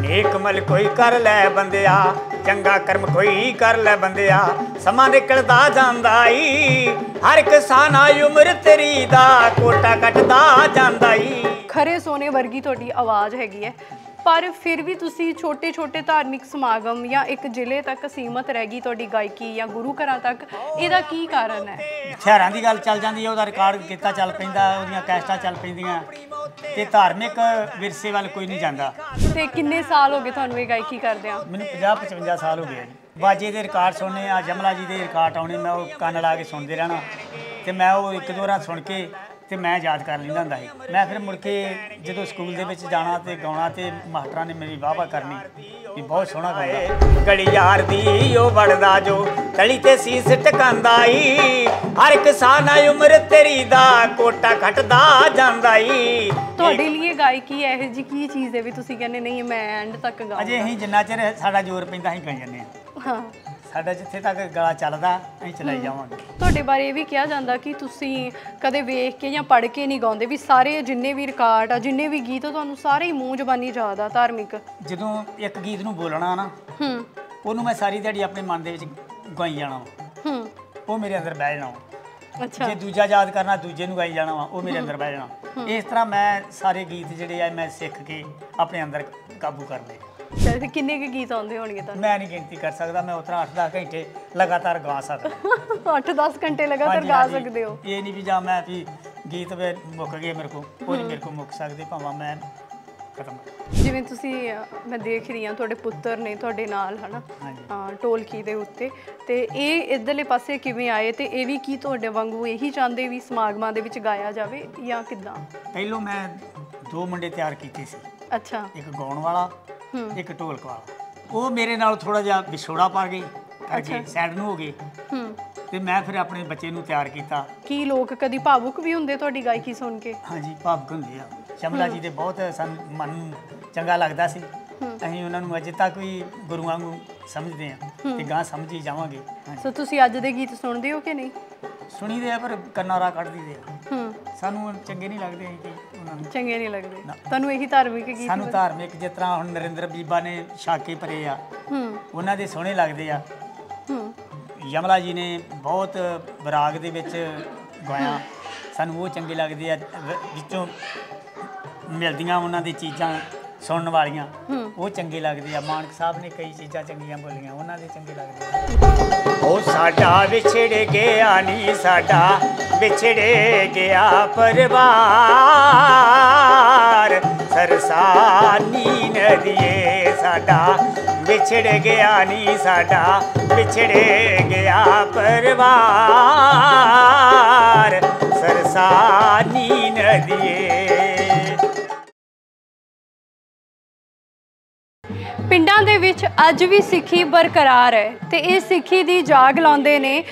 ਨੇਕ ਮਲ ਕੋਈ ਕਰ ਲੈ ਬੰਦਿਆ, ਚੰਗਾ ਕਰਮ ਕੋਈ ਕਰ ਲੈ ਬੰਦਿਆ। ਸਮਾਂ ਨਿਕਲਦਾ ਜਾਂਦਾ ਈ, ਹਰ ਇੱਕ ਸਾਨਾ ਉਮਰ ਤੇਰੀ ਦਾ, ਕੋਟਾ ਕੱਟਦਾ ਜਾਂਦਾ ਈ। ਖਰੇ ਸੋਨੇ ਵਰਗੀ ਤੁਹਾਡੀ ਆਵਾਜ਼ ਹੈਗੀ ਹੈ ਪਰ ਫਿਰ ਵੀ ਤੁਸੀਂ ਛੋਟੇ-ਛੋਟੇ ਧਾਰਮਿਕ ਸਮਾਗਮ ਜਾਂ ਇੱਕ ਜ਼ਿਲ੍ਹੇ ਤੱਕ ਸੀਮਤ ਰਹਿ ਗਈ ਤੁਹਾਡੀ ਗਾਇਕੀ ਜਾਂ ਗੁਰੂ ਘਰਾਂ ਤੱਕ ਇਹਦਾ ਕੀ ਕਾਰਨ ਹੈ? ਸ਼ਹਿਰਾਂ ਦੀ ਗੱਲ ਚੱਲ ਜਾਂਦੀ ਹੈ ਉਹਦਾ ਰਿਕਾਰਡ ਕੀਤਾ ਚੱਲ ਪੈਂਦਾ ਉਹਦੀਆਂ ਕੈਸਟਾਂ ਚੱਲ ਪੈਂਦੀਆਂ ਤੇ ਧਾਰਮਿਕ ਵਿਰਸੇ ਵੱਲ ਕੋਈ ਨਹੀਂ ਜਾਂਦਾ। ਤੇ ਕਿੰਨੇ ਸਾਲ ਹੋ ਗਏ ਤੁਹਾਨੂੰ ਇਹ ਗਾਇਕੀ ਕਰਦਿਆਂ? ਮੈਨੂੰ 50 55 ਸਾਲ ਹੋ ਗਏ ਆ ਜੀ। ਬਾਜੇ ਦੇ ਰਿਕਾਰਡ ਸੁਣਨੇ ਆ ਜਮਲਾ ਜੀ ਦੇ ਰਿਕਾਰਡ ਆਉਣੇ ਮੈਂ ਉਹ ਕੰਨ ਲਾ ਕੇ ਸੁਣਦੇ ਰਹਿਣਾ। ਤੇ ਮੈਂ ਉਹ ਇੱਕ ਦੋ ਵਾਰ ਸੁਣ ਕੇ ਤੇ ਮੈਂ ਯਾਦ ਕਰ ਲੈਂਦਾ ਹੁੰਦਾ ਸੀ। ਮੈਂ ਫਿਰ ਮੁੜ ਕੇ ਜਦੋਂ ਸਕੂਲ ਦੇ ਵਿੱਚ ਜਾਣਾ ਤੇ ਗਾਉਣਾ ਤੇ ਮਾਸਟਰਾਂ ਨੇ ਮੇਰੀ ਵਾਹ-ਵਾਹ ਕਰਨੀ ਵੀ ਬਹੁਤ ਸੋਹਣਾ ਗਾਉਂਦਾ। ਗੜੀ ਯਾਰ ਦੀ ਉਹ ਵੜਦਾ ਜੋ ਤਲੀ ਤੇ ਸੀਸ ਟਕਾਂਦਾ ਈ ਹਰ ਇੱਕ ਸਾਨਾ ਉਮਰ ਤੇਰੀ ਦਾ ਕੋਟਾ ਖਟਦਾ ਜਾਂਦਾ ਈ। ਤੁਹਾਡੇ ਲਈ ਗਾਇਕੀ ਇਹੋ ਜੀ ਕੀ ਚੀਜ਼ ਹੈ ਵੀ ਤੁਸੀਂ ਕਹਿੰਦੇ ਨਹੀਂ ਮੈਂ ਐਂਡ ਤੱਕ ਗਾਵਾਂ ਅਜੇ ਅਸੀਂ ਜਿੰਨਾ ਚਿਰ ਸਾਡਾ ਜ਼ੋਰ ਪੈਂਦਾ ਅਸੀਂ ਗਾਈ ਜਾਂਦੇ ਆ ਹਾਂ। ਸਾਡਾ ਜਿੱਥੇ ਤੱਕ ਗਲਾ ਚੱਲਦਾ ਅਸੀਂ ਚਲਾਈ ਜਾਵਾਂਗੇ। ਤੁਹਾਡੇ ਬਾਰੇ ਇਹ ਵੀ ਕਿਹਾ ਜਾਂਦਾ ਕਿ ਤੁਸੀਂ ਕਦੇ ਵੇਖ ਕੇ ਜਾਂ ਪੜ੍ਹ ਕੇ ਨਹੀਂ ਗਾਉਂਦੇ ਵੀ ਸਾਰੇ ਜਿੰਨੇ ਵੀ ਰਿਕਾਰਡ ਆ ਜਿੰਨੇ ਵੀ ਗੀਤ ਆ ਤੁਹਾਨੂੰ ਸਾਰੇ ਹੀ ਮੂੰਹ ਜ਼ਬਾਨੀ ਯਾਦ ਆ ਧਾਰਮਿਕ? ਜਦੋਂ ਇੱਕ ਗੀਤ ਨੂੰ ਬੋਲਣਾ ਨਾ ਹੂੰ ਉਹਨੂੰ ਮੈਂ ਸਾਰੀ ਦਿਹਾੜੀ ਆਪਣੇ ਮਨ ਦੇ ਵਿੱਚ ਗਾਈ ਜਾਣਾ ਹੂੰ ਉਹ ਮੇਰੇ ਅੰਦਰ ਬਹਿ ਜਾਣਾ ਅੱਛਾ। ਜੇ ਦੂਜਾ ਯਾਦ ਕਰਨਾ ਦੂਜੇ ਨੂੰ ਗਾਈ ਜਾਣਾ ਵਾ ਉਹ ਮੇਰੇ ਅੰਦਰ ਬਹਿ ਜਾਣਾ। ਇਸ ਤਰ੍ਹਾਂ ਮੈਂ ਸਾਰੇ ਗੀਤ ਜਿਹੜੇ ਆ ਮੈਂ ਸਿੱਖ ਕੇ ਆਪਣੇ ਅੰਦਰ ਕਾਬੂ ਕਰ ਲਏ ਤੇ ਕਿੰਨੇ ਕੁ ਗੀਤ ਆਉਂਦੇ ਹੋਣਗੇ ਤੁਹਾਨੂੰ ਮੈਂ ਨਹੀਂ ਗਿਣਤੀ ਕਰ ਸਕਦਾ ਮੈਂ ਉਤਰਾ 8-10 ਘੰਟੇ ਲਗਾਤਾਰ ਗਾ ਸਕਦਾ। 8-10 ਘੰਟੇ ਲਗਾਤਾਰ ਗਾ। ਸਕਦੇ ਹੋ। ਇਹ ਨਹੀਂ ਵੀ ਜਾਂ ਮੈਂ ਵੀ ਗੀਤ ਵੇ ਮੁੱਕ ਗਏ ਮੇਰੇ ਕੋ ਉਹ ਨਹੀਂ ਮੇਰੇ ਕੋ ਮੁੱਕ ਸਕਦੇ ਭਾਵੇਂ ਮੈਂ ਖਤਮ ਜਿਵੇਂ ਤੁਸੀਂ ਮੈਂ ਦੇਖ ਰਹੀ ਹਾਂ ਤੁਹਾਡੇ ਪੁੱਤਰ ਨੇ ਤੁਹਾਡੇ ਨਾਲ ਹਨਾ? ਢੋਲਕੀ ਦੇ ਉੱਤੇ। ਤੇ ਇਹ ਇਧਰਲੇ ਪਾਸੇ ਕਿਵੇਂ ਆਏ ਤੇ ਇਹ ਵੀ ਕੀ ਤੁਹਾਡੇ ਵਾਂਗੂ ਇਹੀ ਚਾਹੁੰਦੇ ਵੀ ਸਮਾਗਮਾਂ ਦੇ ਵਿੱਚ ਗਾਇਆ ਜਾਵੇ ਜਾਂ ਕਿਦਾਂ? ਪਹਿਲੋਂ ਮੈਂ ਦੋ ਮੁੰਡੇ ਤਿਆਰ ਕੀਤੇ ਸੀ। ਅੱਛਾ। ਇੱਕ ਗਾਉਣ ਵਾਲਾ। ਇੱਕ ਢੋਲਕ ਵਾਲਾ ਉਹ ਮੇਰੇ ਨਾਲ ਥੋੜਾ ਜਿਹਾ ਵਿਛੋੜਾ ਪਾ ਗਏ ਕਰਕੇ ਸਾਈਡ ਨੂੰ ਹੋ ਗਏ ਹੂੰ। ਤੇ ਮੈਂ ਫਿਰ ਆਪਣੇ ਬੱਚੇ ਨੂੰ ਤਿਆਰ ਕੀਤਾ। ਕੀ ਲੋਕ ਕਦੀ ਭਾਵੁਕ ਵੀ ਹੁੰਦੇ ਤੁਹਾਡੀ ਗਾਇਕੀ ਸੁਣ ਕੇ? ਹਾਂਜੀ ਭਾਵਕ ਹੁੰਦੇ ਆ। ਸ਼ਮਲਾ ਜੀ ਦੇ ਬਹੁਤ ਸਾਨੂੰ ਮਨ ਨੂੰ ਚੰਗਾ ਲੱਗਦਾ ਸੀ। ਅਸੀਂ ਉਹਨਾਂ ਨੂੰ ਅਜੇ ਤੱਕ ਵੀ ਗੁਰੂਆਂ ਨੂੰ ਸਮਝਦੇ ਆ ਤੇ ਗਾਂ ਸਮਝੀ ਜਾਵਾਂਗੇ। ਸੋ ਤੁਸੀਂ ਅੱਜ ਦੇ ਗੀਤ ਸੁਣਦੇ ਹੋ ਕਿ ਨਹੀਂ? ਸੁਣੀਦੇ ਆ ਪਰ ਕੰਨਾਰਾ ਕੱਢ ਦਈਦੇ ਆ। ਹੂੰ। ਸਾਨੂੰ ਚੰਗੇ ਨਹੀਂ ਲੱਗਦੇ ਕਿ ਉਹਨਾਂ ਨੂੰ। ਚੰਗੇ ਨਹੀਂ ਲੱਗਦੇ। ਤੁਹਾਨੂੰ ਇਹੀ ਧਾਰਮਿਕ ਗੀਤ ਸਾਨੂੰ ਧਾਰਮਿਕ ਜਿਸ ਤਰ੍ਹਾਂ ਹੁਣ ਨਰਿੰਦਰ ਬੀਬਾ ਨੇ ਛਾਕੇ ਭਰੇ ਆ ਹੂੰ। ਉਹਨਾਂ ਦੇ ਸੋਹਣੇ ਲੱਗਦੇ ਆ। ਹੂੰ। ਯਮਲਾ ਜੀ ਨੇ ਬਹੁਤ ਬਰਾਗ ਦੇ ਵਿੱਚ ਗਾਇਆ। ਸਾਨੂੰ ਉਹ ਚੰਗੇ ਲੱਗਦੇ ਆ ਵਿੱਚੋਂ ਮਿਲਦੀਆਂ ਉਹਨਾਂ ਦੀ ਚੀਜ਼ਾਂ। ਸੁਣਨ ਵਾਲੀਆਂ। ਉਹ ਚੰਗੇ ਲੱਗਦੇ ਆ। ਮਾਨਕ ਸਾਹਿਬ ਨੇ ਕਈ ਚੀਜ਼ਾਂ ਚੰਗੀਆਂ ਬੋਲੀਆਂ ਉਹਨਾਂ ਦੇ ਚੰਗੇ ਲੱਗਦੇ ਆ। ਉਹ ਸਾਡਾ ਵਿਛੜ ਗਿਆ ਨਹੀਂ ਸਾਡਾ ਵਿਛੜੇ ਗਿਆ ਪਰਿਵਾਰ। ਸਰਸਾਨੀ ਨਦੀਏ ਸਾਡਾ ਵਿਛੜ ਗਿਆ ਨਹੀਂ ਸਾਡਾ ਵਿਛੜੇ ਗਿਆ ਪਰਿਵਾਰ। ਸਰਸਾਨੀ ਨਦੀਏ ਪਿੰਡਾਂ ਦੇ ਵਿੱਚ ਅੱਜ ਵੀ ਸਿੱਖੀ ਬਰਕਰਾਰ ਹੈ ਤੇ ਇਹ ਸਿੱਖੀ ਦੀ ਜਾਗ ਲਾਉਂਦੇ ਨੇ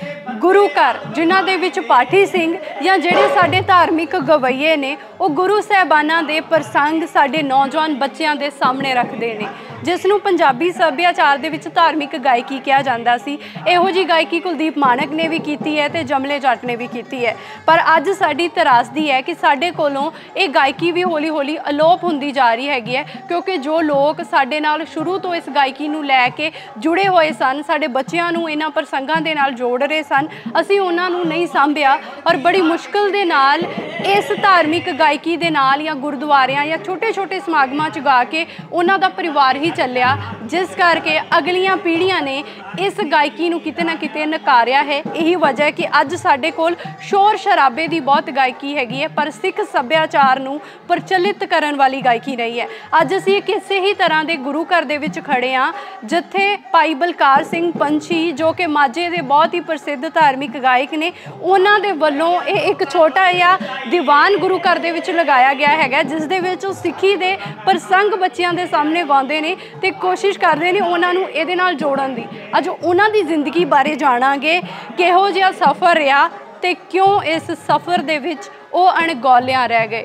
ਗੁਰੂ ਘਰ, ਜਿਨ੍ਹਾਂ ਦੇ ਵਿੱਚ ਪਾਠੀ ਸਿੰਘ ਜਾਂ ਜਿਹੜੇ ਸਾਡੇ ਧਾਰਮਿਕ ਗਵਈਏ ਨੇ, ਉਹ ਗੁਰੂ ਸਾਹਿਬਾਨਾਂ ਦੇ ਪ੍ਰਸੰਗ ਸਾਡੇ ਨੌਜਵਾਨ ਬੱਚਿਆਂ ਦੇ ਸਾਹਮਣੇ ਰੱਖਦੇ ਨੇ। ਜਿਸ ਨੂੰ ਪੰਜਾਬੀ ਸੱਭਿਆਚਾਰ ਦੇ ਵਿੱਚ ਧਾਰਮਿਕ ਗਾਇਕੀ ਕਿਹਾ ਜਾਂਦਾ ਸੀ। ਇਹੋ ਜੀ ਗਾਇਕੀ ਕੁਲਦੀਪ ਮਾਨਕ ਨੇ ਵੀ ਕੀਤੀ ਹੈ ਤੇ ਜਮਲੇ ਜੱਟ ਨੇ ਵੀ ਕੀਤੀ ਹੈ। ਪਰ ਅੱਜ ਸਾਡੀ ਤਰਾਸਦੀ ਹੈ ਕਿ ਸਾਡੇ ਕੋਲੋਂ ਇਹ ਗਾਇਕੀ ਵੀ ਹੌਲੀ-ਹੌਲੀ ਅਲੋਪ ਹੁੰਦੀ ਜਾ ਰਹੀ ਹੈਗੀ ਹੈ, ਕਿਉਂਕਿ ਜੋ ਲੋਕ ਸਾਡੇ ਨਾਲ ਸ਼ੁਰੂ ਤੋਂ ਇਸ ਗਾਇਕੀ ਨੂੰ ਲੈ ਕੇ ਜੁੜੇ ਹੋਏ ਸਨ, ਸਾਡੇ ਬੱਚਿਆਂ ਨੂੰ ਇਹਨਾਂ ਪ੍ਰਸੰਗਾਂ ਦੇ ਨਾਲ ਜੋੜ ਰਹੇ ਸਨ, ਅਸੀਂ ਉਹਨਾਂ ਨੂੰ ਨਹੀਂ ਸਾਂਭਿਆ ਔਰ ਬੜੀ ਮੁਸ਼ਕਲ ਦੇ ਨਾਲ ਇਸ ਧਾਰਮਿਕ ਗਾਇਕੀ ਦੇ ਨਾਲ ਜਾਂ ਗੁਰਦੁਆਰਿਆਂ ਜਾਂ ਛੋਟੇ-ਛੋਟੇ ਸਮਾਗਮਾਂ 'ਚ ਗਾ ਕੇ ਉਹਨਾਂ ਦਾ ਪਰਿਵਾਰ ਹੀ ਚੱਲਿਆ, ਜਿਸ ਕਰਕੇ ਅਗਲੀਆਂ ਪੀੜ੍ਹੀਆਂ ਨੇ ਇਸ ਗਾਇਕੀ ਨੂੰ ਕਿਤੇ ਨਾ ਕਿਤੇ ਨਕਾਰਿਆ ਹੈ। ਇਹੀ ਵਜ੍ਹਾ ਹੈ ਕਿ ਅੱਜ ਸਾਡੇ ਕੋਲ ਸ਼ੋਰ ਸ਼ਰਾਬੇ ਦੀ ਬਹੁਤ ਗਾਇਕੀ ਹੈਗੀ ਹੈ, ਪਰ ਸਿੱਖ ਸੱਭਿਆਚਾਰ ਨੂੰ ਪ੍ਰਚਲਿਤ ਕਰਨ ਵਾਲੀ ਗਾਇਕੀ ਨਹੀਂ ਹੈ। ਅੱਜ ਅਸੀਂ ਕਿਸੇ ਹੀ ਤਰ੍ਹਾਂ ਦੇ ਗੁਰੂ ਘਰ ਦੇ ਵਿੱਚ ਖੜੇ ਹਾਂ, ਜਿੱਥੇ ਭਾਈ ਬਲਕਾਰ ਸਿੰਘ ਪੰਛੀ, ਜੋ ਕਿ ਮਾਝੇ ਦੇ ਬਹੁਤ ਹੀ ਪ੍ਰਸਿੱਧ ਧਾਰਮਿਕ ਗਾਇਕ ਨੇ, ਉਹਨਾਂ ਦੇ ਵੱਲੋਂ ਇਹ ਇੱਕ ਛੋਟਾ ਜਿਹਾ ਦੀਵਾਨ ਗੁਰੂ ਘਰ ਦੇ ਵਿੱਚ ਲਗਾਇਆ ਗਿਆ ਹੈਗਾ, ਜਿਸ ਦੇ ਵਿੱਚ ਉਹ ਸਿੱਖੀ ਦੇ ਪ੍ਰਸੰਗ ਬੱਚਿਆਂ ਦੇ ਸਾਹਮਣੇ ਗਾਉਂਦੇ ਨੇ। ਤੇ ਕੋਸ਼ਿਸ਼ ਕਰਦੇ ਨੇ ਉਹਨਾਂ ਨੂੰ ਇਹਦੇ ਨਾਲ ਜੋੜਨ ਦੀ। ਅੱਜ ਉਹਨਾਂ ਦੀ ਜ਼ਿੰਦਗੀ ਬਾਰੇ ਜਾਣਾਂਗੇ, ਕਿਹੋ ਜਿਹਾ ਸਫ਼ਰ ਰਿਹਾ ਤੇ ਕਿਉਂ ਇਸ ਸਫ਼ਰ ਦੇ ਵਿੱਚ ਉਹ ਅਣਗੌਲਿਆਂ ਰਹਿ ਗਏ।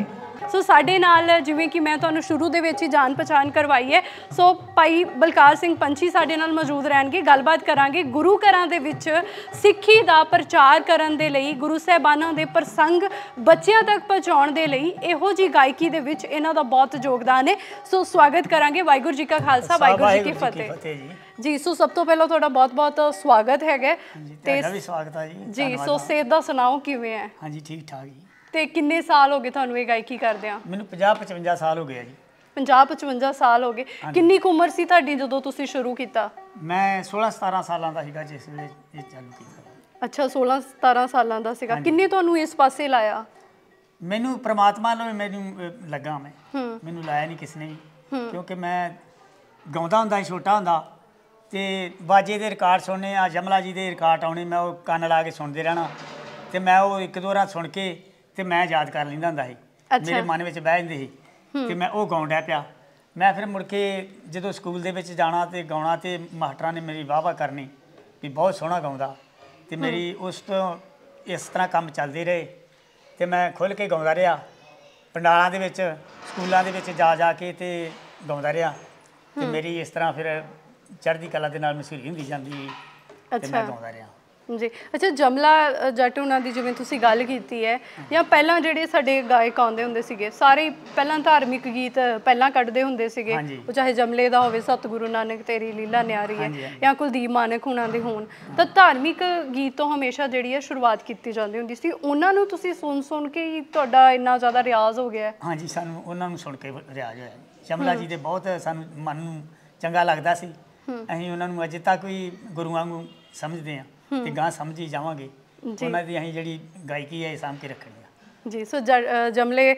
ਸੋ ਸਾਡੇ ਨਾਲ ਜਿਵੇਂ ਕਿ ਮੈਂ ਤੁਹਾਨੂੰ ਸ਼ੁਰੂ ਦੇ ਵਿੱਚ ਹੀ ਜਾਣ ਪਛਾਣ ਕਰਵਾਈ ਹੈ। ਸੋ ਭਾਈ ਬਲਕਾਰ ਸਿੰਘ ਪੰਛੀ ਸਾਡੇ ਨਾਲ ਮੌਜੂਦ ਰਹਿਣਗੇ। ਗੱਲਬਾਤ ਕਰਾਂਗੇ ਗੁਰੂ ਘਰਾਂ ਦੇ ਵਿੱਚ ਸਿੱਖੀ ਦਾ ਪ੍ਰਚਾਰ ਕਰਨ ਦੇ ਲਈ ਗੁਰੂ ਸਾਹਿਬਾਨਾਂ ਦੇ ਪ੍ਰਸੰਗ ਬੱਚਿਆਂ ਤੱਕ ਪਹੁੰਚਾਉਣ ਦੇ ਲਈ ਇਹੋ ਜੀ ਗਾਇਕੀ ਦੇ ਵਿੱਚ ਇਹਨਾਂ ਦਾ ਬਹੁਤ ਯੋਗਦਾਨ ਹੈ। ਸੋ ਸਵਾਗਤ ਕਰਾਂਗੇ ਵਾਹਿਗੁਰੂ ਜੀ ਕਾ ਖਾਲਸਾ ਵਾਹਿਗੁਰੂ ਜੀ ਕੀ ਫਤਿਹ। ਜੀ। ਸੋ ਸਭ ਤੋਂ ਪਹਿਲਾਂ ਤੁਹਾਡਾ ਬਹੁਤ-ਬਹੁਤ ਸਵਾਗਤ ਹੈਗਾ। ਤੇ ਤੁਹਾਡਾ ਵੀ ਸਵਾਗਤ ਹੈ ਜੀ। ਜੀ ਸੋ। ਸਿਹਤ ਦਾ ਸੁਣਾਓ ਕਿਵੇਂ ਹੈ? ਹਾਂਜੀ ਠੀਕ ਠਾਕ ਜੀ। ਤੇ ਕਿੰਨੇ ਸਾਲ ਹੋ ਗਏ ਤੁਹਾਨੂੰ ਇਹ ਗਾਇਕੀ ਕਰਦਿਆਂ? ਮੈਨੂੰ 50 55 ਸਾਲ ਹੋ ਗਏ ਆ ਜੀ। 50 55 ਸਾਲ ਹੋ ਗਏ। ਕਿੰਨੀ ਕੁ ਉਮਰ ਸੀ ਤੁਹਾਡੀ ਜਦੋਂ ਤੁਸੀਂ ਸ਼ੁਰੂ ਕੀਤਾ? ਮੈਂ 16 17 ਸਾਲਾਂ ਦਾ ਸੀਗਾ ਜਿਸ ਵੇਲੇ ਇਹ ਚਾਲੂ ਕੀਤਾ। ਅੱਛਾ 16 17 ਸਾਲਾਂ ਦਾ ਸੀਗਾ। ਕਿੰਨੇ ਤੁਹਾਨੂੰ ਇਸ ਪਾਸੇ ਲਾਇਆ? ਮੈਨੂੰ ਪ੍ਰਮਾਤਮਾ ਨੇ ਮੈਨੂੰ ਲੱਗਾ ਮੈਂ। ਮੈਨੂੰ ਲਾਇਆ ਨਹੀਂ ਕਿਸ ਨੇ ਵੀ। ਕਿਉਂਕਿ ਮੈਂ ਗਾਉਂਦਾ ਹੁੰਦਾ ਸੀ ਛੋਟਾ ਹੁੰਦਾ। ਤੇ ਬਾਜੇ ਦੇ ਰਿਕਾਰਡ ਸੁਣਨੇ ਆ ਜਮਲਾ ਜੀ ਦੇ ਰਿਕਾਰਡ ਆਉਣੇ ਮੈਂ ਉਹ ਕੰਨ ਲਾ ਕੇ ਸੁਣਦੇ ਰਹਿਣਾ। ਤੇ ਮੈਂ ਉਹ ਇੱਕ ਦੋ ਵਾਰ ਸੁਣ ਕੇ ਤੇ ਮੈਂ ਯਾਦ ਕਰ ਲੈਂਦਾ ਹੁੰਦਾ ਸੀ। ਮੇਰੇ ਮਨ ਵਿੱਚ ਬਹਿ ਜਾਂਦੇ ਸੀ ਤੇ ਮੈਂ ਉਹ ਡਿਆ ਪਿਆ। ਮੈਂ ਫਿਰ ਮੁੜ ਕੇ ਜਦੋਂ ਸਕੂਲ ਦੇ ਵਿੱਚ ਜਾਣਾ ਤੇ ਗਾਉਣਾ ਤੇ ਮਾਸਟਰਾਂ ਨੇ ਮੇਰੀ ਵਾਹ-ਵਾਹ ਕਰਨੀ ਵੀ ਬਹੁਤ ਸੋਹਣਾ ਗਾਉਂਦਾ। ਤੇ ਮੇਰੀ ਉਸ ਤੋਂ ਇਸ ਤਰ੍ਹਾਂ ਕੰਮ ਚੱਲਦੇ ਰਹੇ ਤੇ ਮੈਂ ਖੁੱਲ ਕੇ ਗਾਉਂਦਾ ਰਿਹਾ। ਪੰਡਾਲਾਂ ਦੇ ਵਿੱਚ ਸਕੂਲਾਂ ਦੇ ਵਿੱਚ ਜਾ ਜਾ ਕੇ ਤੇ ਗਾਉਂਦਾ ਰਿਹਾ। ਤੇ ਮੇਰੀ ਇਸ ਤਰ੍ਹਾਂ ਫਿਰ ਚੜ੍ਹਦੀ ਕਲਾ ਦੇ ਨਾਲ ਮਸ਼ਹੂਰੀ ਹੁੰਦੀ ਜਾਂਦੀ ਤੇ। ਮੈਂ ਗਾਉਂਦਾ ਰਿਹਾ। ਜੀ। ਅੱਛਾ ਜਮਲਾ ਜੱਟ ਉਹਨਾਂ ਦੀ ਜਿਵੇਂ ਤੁਸੀਂ ਗੱਲ ਕੀਤੀ ਹੈ ਜਾਂ ਪਹਿਲਾਂ ਜਿਹੜੇ ਸਾਡੇ ਗਾਇਕ ਆਉਂਦੇ ਹੁੰਦੇ ਸੀਗੇ ਸਾਰੇ ਹੀ ਪਹਿਲਾਂ ਧਾਰਮਿਕ ਗੀਤ ਪਹਿਲਾਂ ਕੱਢਦੇ ਹੁੰਦੇ ਸੀਗੇ। ਉਹ ਚਾਹੇ ਜਮਲੇ ਦਾ ਹੋਵੇ ਸਤਿਗੁਰੂ ਨਾਨਕ ਤੇਰੀ ਲੀਲਾ ਨਿਆਰੀ ਹੈ। ਜਾਂ ਕੁਲਦੀਪ ਮਾਨਕ ਹੁਣਾਂ ਦੇ ਹੋਣ ਤਾਂ ਧਾਰਮਿਕ ਗੀਤ ਤੋਂ ਹਮੇਸ਼ਾ ਜਿਹੜੀ ਹੈ ਸ਼ੁਰੂਆਤ ਕੀਤੀ ਜਾਂਦੀ ਹੁੰਦੀ ਸੀ। ਉਹਨਾਂ ਨੂੰ ਤੁਸੀਂ ਸੁਣ ਸੁਣ ਕੇ ਹੀ ਤੁਹਾਡਾ ਇੰਨਾ ਜ਼ਿਆਦਾ ਰਿਆਜ਼ ਹੋ ਗਿਆ ਹੈ? ਹਾਂਜੀ ਸਾਨੂੰ ਉਹਨਾਂ ਨੂੰ ਸੁਣ ਕੇ ਰਿਆਜ਼ ਹੋਇਆ ਸ਼ਮਲਾ ਜੀ ਦੇ ਬਹੁਤ ਸਾਨੂੰ ਮਨ ਨੂੰ ਚੰਗਾ ਲੱਗਦਾ ਸੀ। ਅਸੀਂ ਉਹਨਾਂ ਨੂੰ ਅਜੇ ਤੱਕ ਵੀ ਗੁਰੂਆਂ ਨੂੰ ਸਮਝਦੇ ਆ ਤੇ ਗਾਂ ਸਮਝੀ ਜਾਵਾਂਗੇ। ਉਹਨਾਂ ਦੀ ਅਸੀਂ ਜਿਹੜੀ ਗਾਇਕੀ ਹੈ ਇਹ ਸਾਂਭ ਕੇ ਰੱਖਣੀ ਆ। ਜੀ ਸੋ ਜਮਲੇ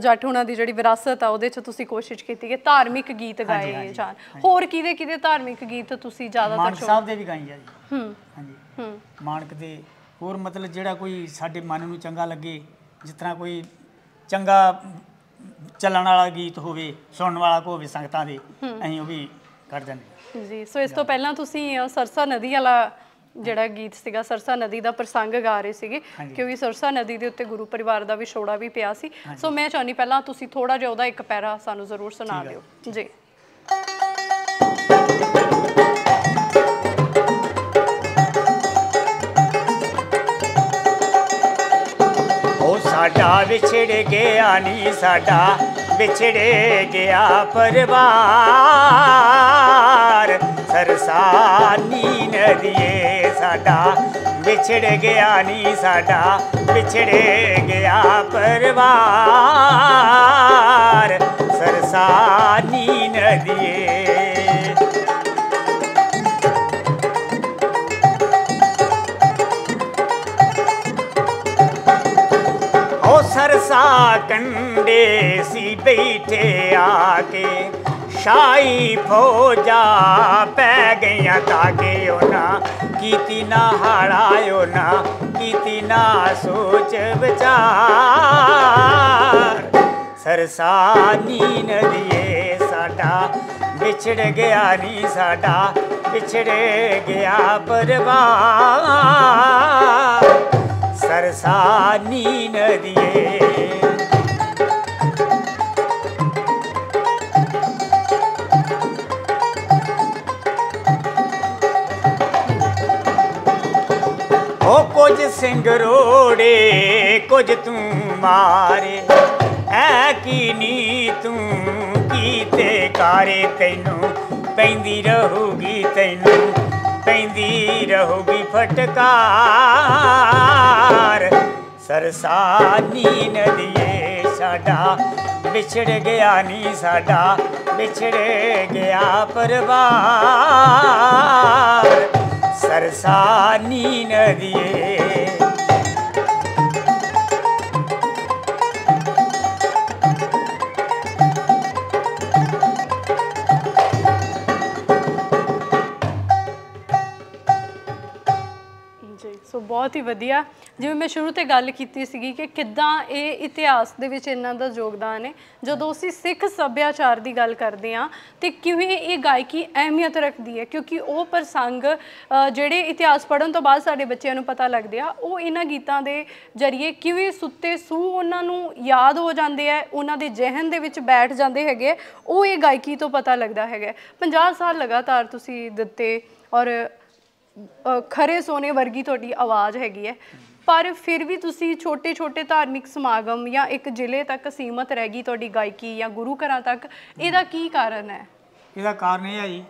ਜੱਟ ਹੁਣਾਂ ਦੀ ਜਿਹੜੀ ਵਿਰਾਸਤ ਆ ਉਹਦੇ ਚ ਤੁਸੀਂ ਕੋਸ਼ਿਸ਼ ਕੀਤੀ ਕਿ ਧਾਰਮਿਕ ਗੀਤ ਗਾਏ ਜਾਣ। ਹੋਰ ਕਿਹਦੇ ਕਿਹਦੇ ਧਾਰਮਿਕ ਗੀਤ ਤੁਸੀਂ ਜ਼ਿਆਦਾਤਰ ਮਾਨਕ ਸਾਹਿਬ ਦੇ ਵੀ ਗਾਈ ਆ ਜੀ। ਹੂੰ। ਹਾਂਜੀ। ਹੂੰ। ਮਾਨਕ ਦੇ ਹੋਰ ਮਤਲਬ ਜਿਹੜਾ ਕੋਈ ਸਾਡੇ ਮਨ ਨੂੰ ਚੰਗਾ ਲੱਗੇ ਜਿਸ ਤਰ੍ਹਾਂ ਕੋਈ ਚੰਗਾ ਚੱਲਣ ਵਾਲਾ ਗੀਤ ਹੋਵੇ ਸੁਣਨ ਵਾਲਾ ਕੋ ਹੋਵੇ ਸੰਗਤਾਂ ਦੇ ਅਸੀਂ ਉਹ ਵੀ ਕੱਢ ਦਿੰਦੇ। ਜੀ ਸੋ ਇਸ ਤੋਂ ਪਹਿਲਾਂ ਤੁਸੀਂ ਸਰਸਾ ਨਦੀ ਵਾਲਾ ਜਿਹੜਾ ਗੀਤ ਸੀਗਾ ਸਰਸਾ ਨਦੀ ਦਾ ਪ੍ਰਸੰਗ ਗਾ ਰਹੇ ਸੀਗੇ। ਕਿਉਂਕਿ ਸਰਸਾ ਨਦੀ ਦੇ ਉੱਤੇ ਗੁਰੂ ਪਰਿਵਾਰ ਦਾ ਵਿਛੋੜਾ ਵੀ ਪਿਆ ਸੀ। ਸੋ ਮੈਂ ਚਾਹੁੰਦੀ ਪਹਿਲਾਂ ਤੁਸੀਂ ਥੋੜਾ ਜਿਹਾ ਉਹਦਾ ਇੱਕ ਪੈਰਾ ਸਾਨੂੰ ਜ਼ਰੂਰ ਸੁਣਾ ਦਿਓ। ਜੀ। ਉਹ ਸਾਡਾ ਵਿਛੜ ਗਿਆ ਨੀ ਸਾਡਾ ਵਿਛੜੇ ਗਿਆ ਪਰਿਵਾਰ। ਸਰਸਾਨੀ ਨਦੀਏ ਸਾਡਾ, ਵਿਛੜ ਗਿਆ ਨੀ ਸਾਡਾ, ਵਿਛੜੇ ਗਿਆ ਪਰਿਵਾਰ। ਸਰਸਾਨੀ ਨਦੀਏ। ਉਹ ਸਰਸਾ ਕੰਡੇ ਸੀ ਬੈਠੇ ਆ ਕੇ ਸ਼ਾਹੀ ਫੌਜਾ ਪੈ ਗਈਆਂ ਤਾਕੇ ਉਹਨਾਂ ਕੀਤੀ ਨਾ ਹਾੜਾਇਓ ਨਾ ਕੀਤੀ ਨਾ ਸੋਚ ਵਿਚਾਰ। ਸਰਸਾਨੀ ਨਦੀਏ, ਸਾਡਾ ਵਿਛੜ ਗਿਆ ਨੀ, ਸਾਡਾ ਵਿਛੜ ਗਿਆ ਪਰਿਵਾਰ। ਸਰਸਾਨੀ ਨਦੀਏ ਉਹ ਕੁਝ ਸਿੰਘ ਰੋੜੇ, ਕੁਝ ਤੂੰ ਮਾਰੇ। ਐ ਕੀ ਨੀ ਤੂੰ ਕੀਤੇ ਕਾਰੇ ਤੈਨੂੰ? ਪੈਂਦੀ ਰਹੂਗੀ ਤੈਨੂੰ, ਪੈਂਦੀ ਰਹੂਗੀ ਫਟਕਾਰ। ਸਰਸਾਨੀ ਨਦੀਏ ਸਾਡਾ, ਵਿਛੜ ਗਿਆ ਨੀ ਸਾਡਾ, ਵਿਛੜ ਗਿਆ ਪਰਿਵਾਰ। ਸਰਸਾਨੀ ਨਦੀਏ ਜੀ ਸੋ ਬਹੁਤ ਹੀ ਵਧੀਆ ਜਿਵੇਂ ਮੈਂ ਸ਼ੁਰੂ ਤੇ ਗੱਲ ਕੀਤੀ ਸੀਗੀ ਕਿ ਕਿੱਦਾਂ ਇਹ ਇਤਿਹਾਸ ਦੇ ਵਿੱਚ ਇਹਨਾਂ ਦਾ ਯੋਗਦਾਨ ਹੈ। ਜਦੋਂ ਅਸੀਂ ਸਿੱਖ ਸੱਭਿਆਚਾਰ ਦੀ ਗੱਲ ਕਰਦੇ ਹਾਂ ਤੇ ਕਿਵੇਂ ਇਹ ਗਾਇਕੀ ਅਹਿਮੀਅਤ ਰੱਖਦੀ ਹੈ? ਕਿਉਂਕਿ ਉਹ ਪ੍ਰਸੰਗ ਜਿਹੜੇ ਇਤਿਹਾਸ ਪੜ੍ਹਨ ਤੋਂ ਬਾਅਦ ਸਾਡੇ ਬੱਚਿਆਂ ਨੂੰ ਪਤਾ ਲੱਗਦੇ ਆ ਉਹ ਇਹਨਾਂ ਗੀਤਾਂ ਦੇ ਜਰੀਏ ਕਿਵੇਂ ਸੁੱਤੇ ਸੂ ਉਹਨਾਂ ਨੂੰ ਯਾਦ ਹੋ ਜਾਂਦੇ ਆ ਉਹਨਾਂ ਦੇ ਜ਼ਿਹਨ ਦੇ ਵਿੱਚ ਬੈਠ ਜਾਂਦੇ ਹੈਗੇ ਆ, ਉਹ ਇਹ ਗਾਇਕੀ ਤੋਂ ਪਤਾ ਲੱਗਦਾ ਹੈਗਾ 50 ਸਾਲ ਲਗਾਤਾਰ ਤੁਸੀਂ ਦਿੱਤੇ ਔਰ ਖਰੇ ਸੋਨੇ ਵਰਗੀ ਤੁਹਾਡੀ ਆਵਾਜ਼ ਹੈਗੀ ਹੈ। ਪਰ ਫਿਰ ਵੀ ਤੁਸੀਂ ਛੋਟੇ-ਛੋਟੇ ਧਾਰਮਿਕ ਸਮਾਗਮ ਜਾਂ ਇੱਕ ਜ਼ਿਲ੍ਹੇ ਤੱਕ ਸੀਮਤ ਰਹਿ ਗਈ ਤੁਹਾਡੀ ਗਾਇਕੀ ਜਾਂ ਗੁਰੂ ਘਰਾਂ ਤੱਕ ਇਹਦਾ ਕੀ ਕਾਰਨ ਹੈ? ਇਹਦਾ ਕਾਰਨ ਇਹ ਹੈ ਜੀ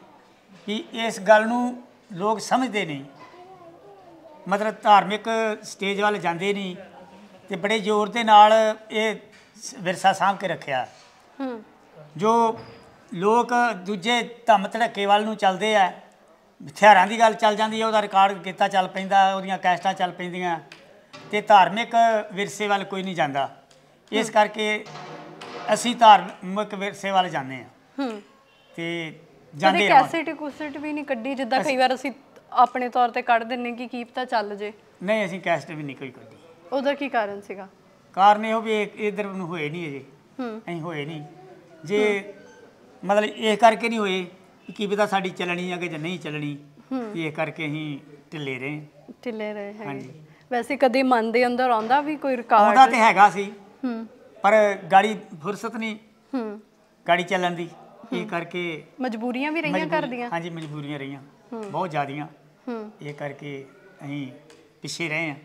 ਕਿ ਇਸ ਗੱਲ ਨੂੰ ਲੋਕ ਸਮਝਦੇ ਨਹੀਂ। ਮਤਲਬ ਧਾਰਮਿਕ ਸਟੇਜ ਵੱਲ ਜਾਂਦੇ ਨਹੀਂ ਤੇ ਬੜੇ ਜ਼ੋਰ ਦੇ ਨਾਲ ਇਹ ਵਿਰਸਾ ਸਾਂਭ ਕੇ ਰੱਖਿਆ। ਹੂੰ। ਜੋ ਲੋਕ ਦੂਜੇ ਧੰਮ ਧੜੱਕੇ ਵੱਲ ਨੂੰ ਚੱਲਦੇ ਆ ਹਥਿਆਰਾਂ ਦੀ ਗੱਲ ਚੱਲ ਜਾਂਦੀ ਹੈ ਉਹਦਾ ਰਿਕਾਰਡ ਕੀਤਾ ਚੱਲ ਪੈਂਦਾ ਉਹਦੀਆਂ ਕੈਸਟਾਂ ਚੱਲ ਪੈਂਦੀਆਂ। ਤੇ ਧਾਰਮਿਕ ਵਿਰਸੇ ਵੱਲ ਕੋਈ ਨਹੀਂ ਜਾਂਦਾ। ਇਸ ਕਰਕੇ ਅਸੀਂ ਧਾਰਮਿਕ ਵਿਰਸੇ ਵੱਲ ਜਾਂਦੇ ਆ ਹੂੰ। ਤੇ ਜਾਂਦੇ ਰਹਾਂਗੇ ਕੈਸੇਟ ਕੁਸਟ ਵੀ ਨਹੀਂ ਕੱਢੀ ਜਿੱਦਾਂ ਕਈ ਵਾਰ ਅਸੀਂ ਆਪਣੇ ਤੌਰ ਤੇ ਕੱਢ ਦਿੰਨੇ ਕਿ ਕੀ ਪਤਾ ਚੱਲ ਜੇ। ਨਹੀਂ ਅਸੀਂ ਕੈਸਟ ਵੀ ਨਹੀਂ ਕੋਈ ਕੱਢੀ। ਉਹਦਾ ਕੀ ਕਾਰਨ ਸੀਗਾ? ਕਾਰਨ ਇਹੋ ਵੀ ਇਧਰ ਨੂੰ ਹੋਏ ਨਹੀਂ ਅਜੇ। ਹੂੰ। ਅਸੀਂ ਹੋਏ ਨਹੀਂ। ਜੇ ਮਤਲਬ ਇਹ ਕਰਕੇ ਨਹੀਂ ਹੋਏ ਕਿ ਪਤਾ ਸਾਡੀ ਚੱਲਣੀ ਆ ਕਿ ਜਾਂ ਨਹੀਂ ਚੱਲਣੀ। ਇਹ ਕਰਕੇ ਅਸੀਂ ਢਿੱਲੇ ਰਹੇ। ਢਿੱਲੇ ਰਹੇ ਹਾਂਜੀ। ਵੈਸੇ ਕਦੇ ਮਨ ਦੇ ਅੰਦਰ ਆਉਂਦਾ ਵੀ ਕੋਈ ਆਉਂਦਾ ਰਿਕਾਰਡ ਤੇ ਹੈਗਾ ਸੀ। ਹੂੰ। ਪਰ ਗਾੜੀ ਫੁਰਸਤ ਨਹੀਂ। ਹੂੰ। ਗਾੜੀ ਚੱਲਣ ਦੀ। ਇਹ ਕਰਕੇ ਮਜਬੂਰੀਆਂ ਵੀ ਰਹੀਆਂ ਕਰਦੀਆਂ ਹਾਂਜੀ ਮਜਬੂਰੀਆਂ ਰਹੀਆਂ। ਬਹੁਤ ਜ਼ਿਆਦੀਆਂ। ਹੂੰ। ਇਹ ਕਰਕੇ ਅਸੀਂ ਪਿੱਛੇ ਰਹੇ ਹਾਂ।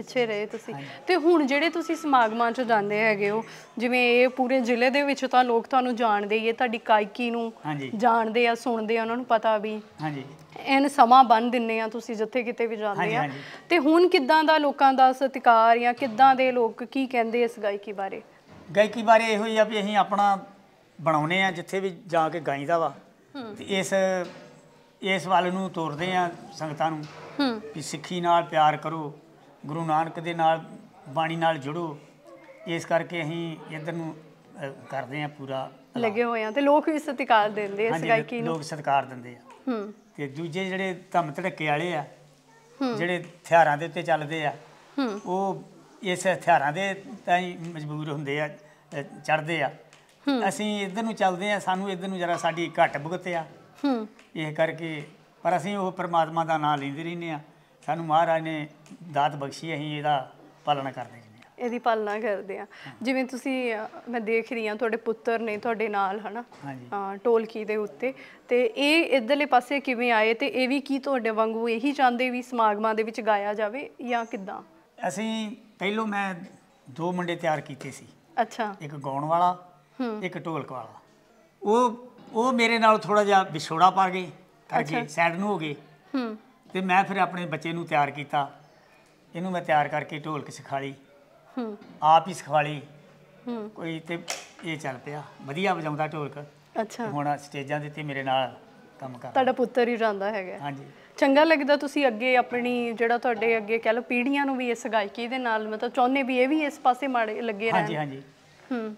ਪਿੱਛੇ ਰਹੇ ਤੁਸੀਂ। ਤੇ ਹੁਣ ਜਿਹੜੇ ਤੁਸੀਂ ਸਮਾਗਮਾਂ 'ਚ ਜਾਂਦੇ ਹੈਗੇ ਹੋ ਜਿਵੇਂ ਇਹ ਪੂਰੇ ਜ਼ਿਲ੍ਹੇ ਦੇ ਵਿੱਚ ਤਾਂ ਲੋਕ ਤੁਹਾਨੂੰ ਜਾਣਦੇ ਹੀ ਹੈ ਤੁਹਾਡੀ ਗਾਇਕੀ ਨੂੰ ਜਾਣਦੇ ਆ ਸੁਣਦੇ ਆ ਉਹਨਾਂ ਨੂੰ ਪਤਾ ਵੀ ਹਾਂਜੀ। ਐਨ ਸਮਾਂ ਬੰਨ ਦਿੰਨੇ ਆ ਤੁਸੀਂ ਜਿੱਥੇ ਕਿਤੇ ਵੀ ਜਾਂਦੇ ਆ। ਤੇ ਹੁਣ ਕਿੱਦਾਂ ਦਾ ਲੋਕਾਂ ਦਾ ਸਤਿਕਾਰ ਜਾਂ ਕਿੱਦਾਂ ਦੇ ਲੋਕ ਕੀ ਕਹਿੰਦੇ ਇਸ ਗਾਇਕੀ ਬਾਰੇ? ਗਾਇਕੀ ਬਾਰੇ ਇਹੋ ਹੀ ਆ ਵੀ ਅਸੀਂ ਆਪਣਾ ਬਣਾਉਨੇ ਆ ਜਿੱਥੇ ਵੀ ਜਾ ਕੇ ਗਾਈਦਾ ਵਾ। ਤੇ ਇਸ ਇਸ ਵੱਲ ਨੂੰ ਤੋਰਦੇ ਆ ਸੰਗਤਾਂ ਨੂੰ ਵੀ ਸਿੱਖੀ ਨਾਲ ਪਿਆਰ ਕਰੋ। ਗੁਰੂ ਨਾਨਕ ਦੇ ਨਾਲ ਬਾਣੀ ਨਾਲ ਜੁੜੋ। ਇਸ ਕਰਕੇ ਅਸੀਂ ਇਧਰ ਨੂੰ ਕਰਦੇ ਆ ਪੂਰਾ ਲੱਗੇ ਹੋਏ ਆ ਤੇ ਲੋਕ ਵੀ ਸਤਿਕਾਰ ਦਿੰਦੇ ਇਸ ਹਾਂਜੀ ਗਾਇਕੀ ਨੂੰ। ਲੋਕ ਸਤਿਕਾਰ ਦਿੰਦੇ ਆ। ਹੂੰ। ਤੇ ਦੂਜੇ ਜਿਹੜੇ ਧੰਮ ਧੜੱਕੇ ਵਾਲੇ ਆ ਜਿਹੜੇ ਹਥਿਆਰਾਂ ਦੇ ਉੱਤੇ ਚੱਲਦੇ ਆ ਉਹ ਇਸ ਹਥਿਆਰਾਂ ਦੇ ਤਾਂ ਹੀ ਮਜਬੂਰ ਹੁੰਦੇ ਆ ਚੜਦੇ ਆ। ਅਸੀਂ ਇਧਰ ਨੂੰ ਚੱਲਦੇ ਆ ਸਾਨੂੰ ਇਧਰ ਨੂੰ ਜਰਾ ਸਾਡੀ ਘੱਟ ਭੁਗਤ ਆ। ਹੂੰ। ਇਹ ਕਰਕੇ ਪਰ ਅਸੀਂ ਉਹ ਪ੍ਰਮਾਤਮਾ ਦਾ ਨਾਮ ਲੈਂਦੇ ਰਹਿੰਦੇ ਆ। ਸਾਨੂੰ ਮਹਾਰਾਜ ਨੇ ਦਾਤ ਬਖਸ਼ੀ ਅਸੀਂ ਇਹਦਾ ਪਾਲਣਾ ਕਰਦੇ ਆ ਇਹਦੀ ਪਾਲਣਾ ਕਰਦੇ ਆ ਜਿਵੇਂ ਤੁਸੀਂ ਮੈਂ ਦੇਖ ਰਹੀ ਹਾਂ ਤੁਹਾਡੇ ਪੁੱਤਰ ਨੇ ਤੁਹਾਡੇ ਨਾਲ ਹਨਾ? ਹਾਂ ਢੋਲਕੀ ਦੇ ਉੱਤੇ। ਤੇ ਇਹ ਇਧਰਲੇ ਪਾਸੇ ਕਿਵੇਂ ਆਏ ਤੇ ਇਹ ਵੀ ਕੀ ਤੁਹਾਡੇ ਵਾਂਗੂ ਇਹੀ ਚਾਹੁੰਦੇ ਵੀ ਸਮਾਗਮਾਂ ਦੇ ਵਿੱਚ ਗਾਇਆ ਜਾਵੇ ਜਾਂ ਕਿੱਦਾਂ? ਅਸੀਂ ਪਹਿਲੋਂ ਮੈਂ ਦੋ ਮੁੰਡੇ ਤਿਆਰ ਕੀਤੇ ਸੀ। ਅੱਛਾ। ਇੱਕ ਗਾਉਣ ਵਾਲਾ ਹੂੰ। ਇੱਕ ਢੋਲਕ ਵਾਲਾ। ਉਹ ਉਹ ਮੇਰੇ ਨਾਲ ਥੋੜਾ ਜਿਹਾ ਵਿਛੋੜਾ ਪਾ ਗਏ ਕਰਕੇ ਸਾਈਡ ਨੂੰ ਹੋ ਗਏ। ਹੂੰ। ਤੇ ਮੈਂ ਫਿਰ ਆਪਣੇ ਬੱਚੇ ਨੂੰ ਤਿਆਰ ਕੀਤਾ। ਇਹਨੂੰ ਮੈਂ ਤਿਆਰ ਕਰਕੇ ਢੋਲਕ ਸਿਖਾ ਲਈ। ਹੂੰ। ਆਪ ਹੀ ਸਿਖਾ ਲਈ। ਹੂੰ। ਕੋਈ ਤੇ ਇਹ ਚੱਲ ਪਿਆ। ਵਧੀਆ ਵਜਾਉਂਦਾ ਢੋਲਕ। ਅੱਛਾ। ਹੁਣ ਸਟੇਜਾਂ ਦੇ ਤੇ ਮੇਰੇ ਨਾਲ ਕੰਮ ਕਰ ਤੁਹਾਡਾ ਪੁੱਤਰ ਹੀ ਜਾਂਦਾ ਹੈਗਾ। ਹਾਂਜੀ। ਚੰਗਾ ਲੱਗਦਾ ਤੁਸੀਂ ਅੱਗੇ ਆਪਣੀ ਜਿਹੜਾ ਤੁਹਾਡੇ ਅੱਗੇ ਕਹਿ ਲਓ ਪੀੜ੍ਹੀਆਂ ਨੂੰ ਵੀ ਇਸ ਗਾਇਕੀ ਦੇ ਨਾਲ ਮਤਲਬ ਚਾਹੁੰਦੇ ਵੀ ਇਹ ਵੀ ਇਸ ਪਾਸੇ ਮਾੜੇ ਲੱਗੇ ਹਾਂਜੀ ਰਹਿਣ। ਹਾਂਜੀ ਹੂੰ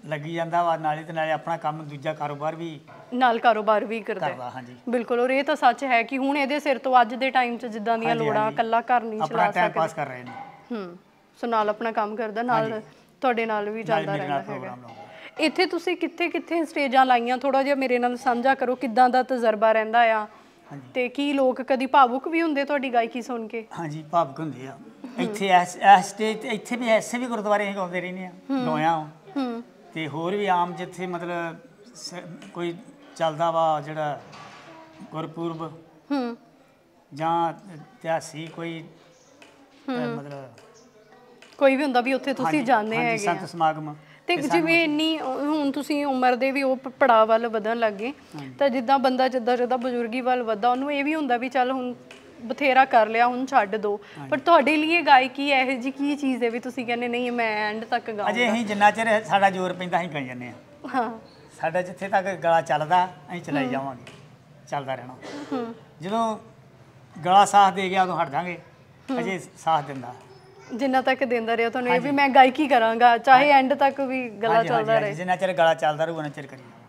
ਲੱਗੀ ਜਾਂਦਾ ਵਾ ਨਾਲੇ ਤੇ ਨਾਲੇ ਆਪਣਾ ਕੰਮ ਦੂਜਾ ਕਾਰੋਬਾਰ ਵੀ ਨਾਲ ਕਾਰੋਬਾਰ ਵੀ ਕਰਦਾ। ਹੈ ਕਰਦਾ ਹਾਂਜੀ। ਬਿਲਕੁਲ ਔਰ ਇਹ ਤਾਂ ਸੱਚ ਹੈ ਕਿ ਹੁਣ ਇਹਦੇ ਸਿਰ ਤੋਂ ਅੱਜ ਦੇ ਟਾਈਮ 'ਚ ਜਿੱਦਾਂ ਦੀਆਂ ਹਾਂਜੀ, ਲੋੜਾਂ ਹਾਂਜੀ। ਇਕੱਲਾ ਘਰ ਨਹੀਂ ਆਪਣਾ ਚਲਾ ਟਾਈਮ ਸਕਦਾ। ਪਾਸ ਕਰ ਰਹੇ ਨੇ। ਹੂੰ ਸੋ ਨਾਲ ਆਪਣਾ ਕੰਮ ਕਰਦਾ ਨਾਲ ਤੁਹਾਡੇ ਨਾਲ ਵੀ ਨਾਲ ਜਾਂਦਾ ਮੇਰੇ ਨਾਲ ਰਹਿੰਦਾ ਹੈਗਾ। ਪ੍ਰੋਗਰਾਮ ਲਾਉਂਦਾ। ਇੱਥੇ ਤੁਸੀਂ ਕਿੱਥੇ ਕਿੱਥੇ ਸਟੇਜਾਂ ਲਾਈਆਂ? ਥੋੜਾ ਜਿਹਾ ਮੇਰੇ ਨਾਲ ਸਾਂਝਾ ਕਰੋ ਕਿੱਦਾਂ ਦਾ ਤਜਰਬਾ ਰਹਿੰਦਾ ਆ। ਹਾਂਜੀ। ਤੇ ਕੀ ਲੋਕ ਕਦੀ ਭਾਵੁਕ ਵੀ ਹੁੰਦੇ ਤੁਹਾਡੀ ਗਾਇਕੀ ਸੁਣ ਕੇ? ਹਾਂਜੀ ਭਾਵਕ ਹੁੰਦੇ ਆ। ਇੱਥੇ ਇਸ ਇਸ ਤੇ ਇੱਥੇ ਵੀ ਐਸੇ ਵੀ ਗੁਰਦੁਆਰੇ ਅਸੀਂ ਗਾਉਂਦੇ ਰਹਿੰਦੇ ਆ। ਗਾਇਆ ਹੂੰ। ਤੇ ਹੋਰ ਵੀ ਆਮ ਜਿੱਥੇ ਮਤਲਬ ਸ- ਕੋਈ ਚੱਲਦਾ ਵਾ ਜਿਹੜਾ ਗੁਰਪੁਰਬ ਹੂੰ। ਜਾਂ ਇਤਿਹਾਸੀ ਕੋਈ ਅ, ਮਤਲਬ ਕੋਈ ਵੀ ਹੁੰਦਾ ਵੀ ਉੱਥੇ ਤੁਸੀਂ ਹਾਂਜੀ, ਜਾਂਦੇ ਹਾਂਜੀ, ਹੈਗੇ ਆ। ਸੰਤ ਸਮਾਗਮ ਤੇ ਸਾਨੂੰ- ਜਿਵੇਂ ਇੰਨੀ ਹੁਣ ਤੁਸੀਂ ਉਮਰ ਦੇ ਵੀ ਉਹ ਪ- ਪੜਾਅ ਵੱਲ ਵਧਣ ਲੱਗੇ ਤਾਂ ਜਿੱਦਾਂ ਬੰਦਾ ਜਿੱਦਾਂ ਜਿੱਦਾਂ ਬਜ਼ੁਰਗੀ ਵੱਲ ਵਧਦਾ ਉਹਨੂੰ ਇਹ ਵੀ ਹੁੰਦਾ ਵੀ ਚੱਲ ਹੁਣ ਬਥੇਰਾ ਕਰ ਲਿਆ ਹੁਣ ਛੱਡ ਦੋ। ਪਰ ਤੁਹਾਡੇ ਲਈ ਗਾਇਕੀ ਇਹੋ ਜੀ ਕੀ ਚੀਜ਼ ਹੈ ਵੀ ਤੁਸੀਂ ਕਹਿੰਦੇ ਨਹੀਂ ਮੈਂ ਐਂਡ ਤੱਕ ਅਜੇ ਗਾਉਂਗਾ ਅਸੀਂ ਜਿੰਨਾ ਚਿਰ ਸਾਡਾ ਜ਼ੋਰ ਪੈਂਦਾ ਅਸੀਂ ਗਾਈ ਜਾਂਦੇ ਆ ਹਾਂ। ਸਾਡਾ ਜਿੱਥੇ ਤੱਕ ਗਲਾ ਚੱਲਦਾ ਅਸੀਂ ਚਲਾਈ ਜਾਵਾਂਗੇ। ਚੱਲਦਾ ਰਹਿਣਾ। ਜਦੋਂ ਗਲਾ ਸਾਥ ਦੇ ਗਿਆ ਉਦੋਂ ਹਟ ਜਾਾਂਗੇ। ਅਜੇ ਸਾਥ ਦਿੰਦਾ। ਜਿੰਨਾ ਤੱਕ ਦਿੰਦਾ ਰਿਹਾ ਤੁਹਾਨੂੰ ਇਹ ਵੀ ਮੈਂ ਗਾਇਕੀ ਕਰਾਂਗਾ? ਚਾਹੇ ਐਂਡ ਤੱਕ ਵੀ ਗਲਾ ਚੱਲਦਾ ਰਹੇ। ਜਿੰਨਾ ਚਿਰ ਗਲਾ ਚੱਲਦਾ ਰਹੂ ਉਹਨਾਂ ਚਿਰ ਕਰੀ ਜਾਵਾਂਗੇ।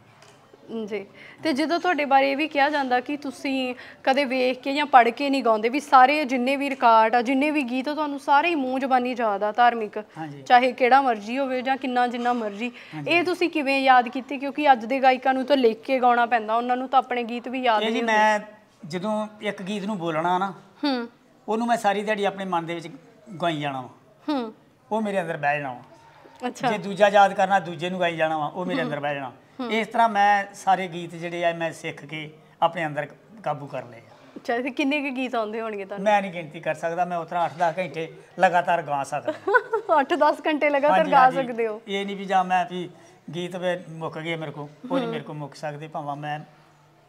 ਜੀ। ਤੇ ਜਦੋਂ ਤੁਹਾਡੇ ਬਾਰੇ ਇਹ ਵੀ ਕਿਹਾ ਜਾਂਦਾ ਕਿ ਤੁਸੀਂ ਕਦੇ ਵੇਖ ਕੇ ਜਾਂ ਪੜ੍ਹ ਕੇ ਨਹੀਂ ਗਾਉਂਦੇ ਵੀ ਸਾਰੇ ਜਿੰਨੇ ਵੀ ਰਿਕਾਰਡ ਆ ਜਿੰਨੇ ਵੀ ਗੀਤ ਆ, ਤੁਹਾਨੂੰ ਸਾਰੇ ਹੀ ਮੂੰਹ ਜ਼ਬਾਨੀ ਆ ਧਾਰਮਿਕ। ਹਾਂਜੀ। ਚਾਹੇ ਕਿਹੜਾ ਮਰਜ਼ੀ ਹੋਵੇ ਜਾਂ ਕਿੰਨਾ ਜਿੰਨਾ ਮਰਜ਼ੀ। ਇਹ ਤੁਸੀਂ ਕਿਵੇਂ ਯਾਦ ਕੀਤੇ? ਕਿਉਂਕਿ ਅੱਜ ਦੇ ਗਾਇਕਾਂ ਨੂੰ ਤਾਂ ਲਿਖ ਕੇ ਗਾਉਣਾ ਪੈਂਦਾ ਉਹਨਾਂ ਨੂੰ ਤਾਂ ਆਪਣੇ ਗੀਤ ਵੀ ਯਾਦ ਇਹ ਜੀ ਮੈਂ ਜਦੋਂ ਇੱਕ ਗੀਤ ਨੂੰ ਬੋਲਣਾ ਨਾ ਹੂੰ। ਉਹਨੂੰ ਮੈਂ ਸਾਰੀ ਦਿਹਾੜੀ ਆਪਣੇ ਮਨ ਦੇ ਵਿੱਚ ਗਾਈ ਜਾਣਾ ਵਾ। ਹੂੰ। ਉਹ ਮੇਰੇ ਅੰਦਰ ਬਹਿ ਜਾਣਾ ਵਾ। ਅੱਛਾ। ਜੇ ਦੂਜਾ ਯਾਦ ਕਰਨਾ ਦੂਜੇ ਨੂੰ ਗਾਈ ਜਾਣਾ ਵਾ ਉਹ ਮੇਰੇ ਅੰਦਰ ਬਹਿ ਜਾਣਾ। ਇਸ ਤਰ੍ਹਾਂ ਮੈਂ ਸਾਰੇ ਗੀਤ ਜਿਹੜੇ ਆ ਮੈਂ ਸਿੱਖ ਕੇ ਆਪਣੇ ਅੰਦਰ ਕਾਬੂ ਕਰ ਲਏ ਅੱਛਾ ਤੇ ਕਿੰਨੇ ਕੁ ਗੀਤ ਆਉਂਦੇ ਹੋਣਗੇ ਤੁਹਾਨੂੰ ਮੈਂ ਨਹੀਂ ਗਿਣਤੀ ਕਰ ਸਕਦਾ ਮੈਂ ਉਤਰਾ 8-10 ਘੰਟੇ ਲਗਾਤਾਰ ਗਾ ਸਕਦਾ। 8-10 ਘੰਟੇ ਲਗਾਤਾਰ ਗਾ। ਸਕਦੇ ਹੋ। ਇਹ ਨਹੀਂ ਵੀ ਜਾਂ ਮੈਂ ਵੀ ਗੀਤ ਵੇ ਮੁੱਕ ਗਏ ਮੇਰੇ ਕੋ ਉਹ ਨਹੀਂ ਮੇਰੇ ਕੋ ਮੁੱਕ ਸਕਦੇ ਭਾਵੇਂ ਮੈਂ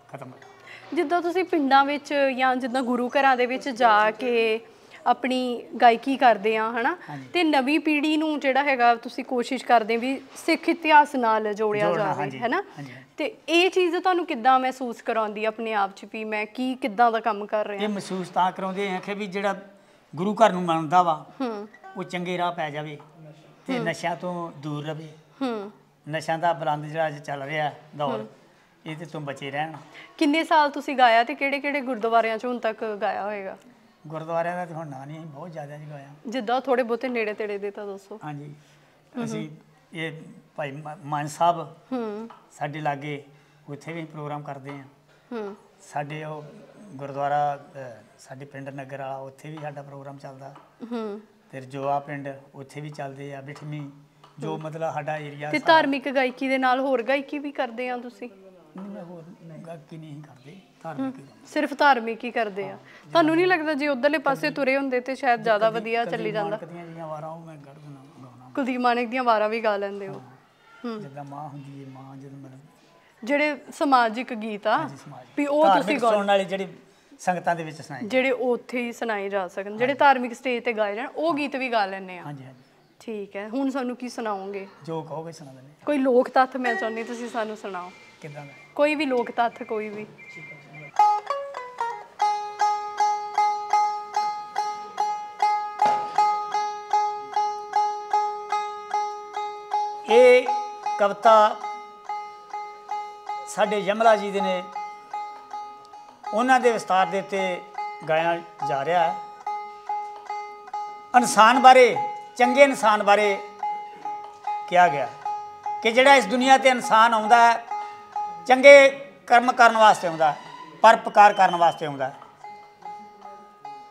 ਖਤਮ ਕਰਾਂ। ਜਿੱਦਾਂ ਤੁਸੀਂ ਪਿੰਡਾਂ ਵਿੱਚ ਜਾਂ ਜਿੱਦਾਂ ਗੁਰੂ ਘਰਾਂ ਦੇ ਵਿੱਚ ਜਾ ਕੇ ਆਪਣੀ ਗਾਇਕੀ ਕਰਦੇ ਆ ਹਨਾ। ਤੇ ਨਵੀਂ ਪੀੜ੍ਹੀ ਨੂੰ ਜਿਹੜਾ ਹੈਗਾ ਤੁਸੀਂ ਕੋਸ਼ਿਸ਼ ਕਰਦੇ ਵੀ ਸਿੱਖ ਇਤਿਹਾਸ ਨਾਲ ਜੋੜਿਆ ਜਾਵੇ ਹੈਨਾ। ਤੇ ਇਹ ਚੀਜ਼ ਤੁਹਾਨੂੰ ਕਿੱਦਾਂ ਮਹਿਸੂਸ ਕਰਾਉਂਦੀ ਆਪਣੇ ਆਪ 'ਚ ਵੀ ਮੈਂ ਕੀ ਕਿੱਦਾਂ ਦਾ ਕੰਮ ਕਰ ਇਹ ਰਿਹਾ ਮਹਿਸੂਸ ਤਾਂ ਕਰਾਉਂਦੇ ਆ ਕਿ ਵੀ ਜਿਹੜਾ ਗੁਰੂ ਘਰ ਨੂੰ ਮੰਨਦਾ ਵਾ ਉਹ ਚੰਗੇ ਰਾਹ ਪੈ ਜਾਵੇ ਤੇ ਨਸ਼ਿਆਂ ਤੋਂ ਦੂਰ ਰਵੇ। ਹੂੰ। ਨਸ਼ਿਆਂ ਦਾ ਬਲੰਦ ਜਿਹੜਾ ਅੱਜ ਚੱਲ ਰਿਹਾ ਦੌਰ ਇਹਦੇ ਤੋਂ ਬਚੇ ਰਹਿਣ। ਕਿੰਨੇ ਸਾਲ ਤੁਸੀਂ ਗਾਇਆ ਤੇ ਕਿਹੜੇ ਕਿਹੜੇ ਗੁਰਦੁਆਰਿਆਂ 'ਚ ਹੁਣ ਤੱਕ ਗਾਇਆ ਹੋਏਗਾ? ਗੁਰਦੁਆਰਿਆਂ ਦਾ ਤਾਂ ਹੁਣ ਨਾਂ ਨਹੀਂ ਬਹੁਤ ਜ਼ਿਆਦਾ ਜਗਾਇਆ ਜਿੱਦਾਂ ਥੋੜੇ ਬਹੁਤੇ ਨੇੜੇ ਤੇੜੇ ਦੇ ਤਾਂ ਦੱਸੋ। ਹਾਂਜੀ। ਅਸੀਂ ਇਹ ਭਾਈ ਮਾਨ ਸਾਹਿਬ ਹੂੰ। ਸਾਡੇ ਲਾਗੇ ਉੱਥੇ ਵੀ ਪ੍ਰੋਗਰਾਮ ਕਰਦੇ ਆ ਹੂੰ। ਸਾਡੇ ਉਹ ਗੁਰਦੁਆਰਾ ਸਾਡੇ ਪਿੰਡ ਨਗਰ ਵਾਲਾ ਉੱਥੇ ਵੀ ਸਾਡਾ ਪ੍ਰੋਗਰਾਮ ਚੱਲਦਾ। ਹੂੰ। ਤੇ ਜੋਆ ਪਿੰਡ ਉੱਥੇ ਵੀ ਚੱਲਦੇ ਆ ਬਿਠਮੀ। ਜੋ ਮਤਲਬ ਸਾਡਾ ਏਰੀਆ ਤੇ ਧਾਰਮਿਕ ਗਾਇਕੀ ਦੇ ਨਾਲ ਹੋਰ ਗਾਇਕੀ ਵੀ ਕਰਦੇ ਆ ਤੁਸੀਂ? ਮੈਂ ਹੋਰ ਗਾਇਕੀ ਨਹੀਂ ਕਰਦੇ। ਧਾਰਮਿਕ। ਸਿਰਫ ਧਾਰਮਿਕ ਹੀ ਕਰਦੇ ਆ। ਤੁਹਾਨੂੰ ਨਹੀਂ ਲੱਗਦਾ ਜੇ ਉਧਰਲੇ ਪਾਸੇ ਤੁਰੇ ਹੁੰਦੇ ਤੇ ਸ਼ਾਇਦ ਜ਼ਿਆਦਾ ਵਧੀਆ ਚੱਲੀ ਜਾਂਦਾ। ਮਾਲਕ ਦੀਆਂ ਜਿਹੜੀਆਂ ਵਾਰਾਂ ਉਹ ਮੈਂ ਗੜ ਦੇਣਾ ਗਾਉਣਾ ਕੁਲਦੀਪ ਮਾਨਕ ਦੀਆਂ ਵਾਰਾਂ ਵੀ ਗਾ ਲੈਂਦੇ ਹੋ। ਜਿੱਦਾਂ ਮਾਂ ਹੁੰਦੀ ਹੈ ਮਾਂ ਜਦੋਂ ਮਤਲਬ ਜਿਹੜੇ ਸਮਾਜਿਕ ਗੀਤ ਆ ਵੀ ਉਹ ਤੁਸੀਂ ਗਾ ਸੁਣਨ ਵਾਲੇ ਜਿਹੜੇ ਸੰਗਤਾਂ ਦੇ ਵਿੱਚ ਸੁਣਾਏ ਜਿਹੜੇ ਉੱਥੇ ਹੀ ਸੁਣਾਏ ਜਾ ਸਕਣ ਜਿਹੜੇ ਧਾਰਮਿਕ ਸਟੇਜ ਤੇ ਗਾਏ ਜਾਣ ਉਹ ਗੀਤ ਵੀ ਗਾ ਲੈਂਦੇ ਆ। ਹਾਂਜੀ ਹਾਂਜੀ। ਠੀਕ ਹੈ ਹੁਣ ਸਾਨੂੰ ਕੀ ਸੁਣਾਓਗੇ? ਜੋ ਕਹੋਗੇ ਸੁਣਾ ਦਿੰਦੇ ਕੋਈ ਲੋਕ ਤੱਥ ਮੈਂ ਚਾਹੁੰਦੀ ਤੁਸੀਂ ਸਾਨੂੰ ਸੁਣਾਓ। ਕਿਦਾਂ ਦਾ? ਕੋਈ ਵੀ ਲੋਕ ਤੱਥ ਕੋਈ ਵੀ। ਇਹ ਕਵਿਤਾ ਸਾਡੇ ਯਮਲਾ ਜੀ ਦੇ ਨੇ ਉਹਨਾਂ ਦੇ ਵਿਸਤਾਰ ਦੇ ਉੱਤੇ ਗਾਇਆ ਜਾ ਰਿਹਾ ਹੈ। ਇਨਸਾਨ ਬਾਰੇ, ਚੰਗੇ ਇਨਸਾਨ ਬਾਰੇ ਕਿਹਾ ਗਿਆ ਕਿ ਜਿਹੜਾ ਇਸ ਦੁਨੀਆ ਤੇ ਇਨਸਾਨ ਆਉਂਦਾ ਹੈ, ਚੰਗੇ ਕਰਮ ਕਰਨ ਵਾਸਤੇ ਆਉਂਦਾ ਹੈ ਪਰਪਕਾਰ ਕਰਨ ਵਾਸਤੇ ਆਉਂਦਾ ਹੈ।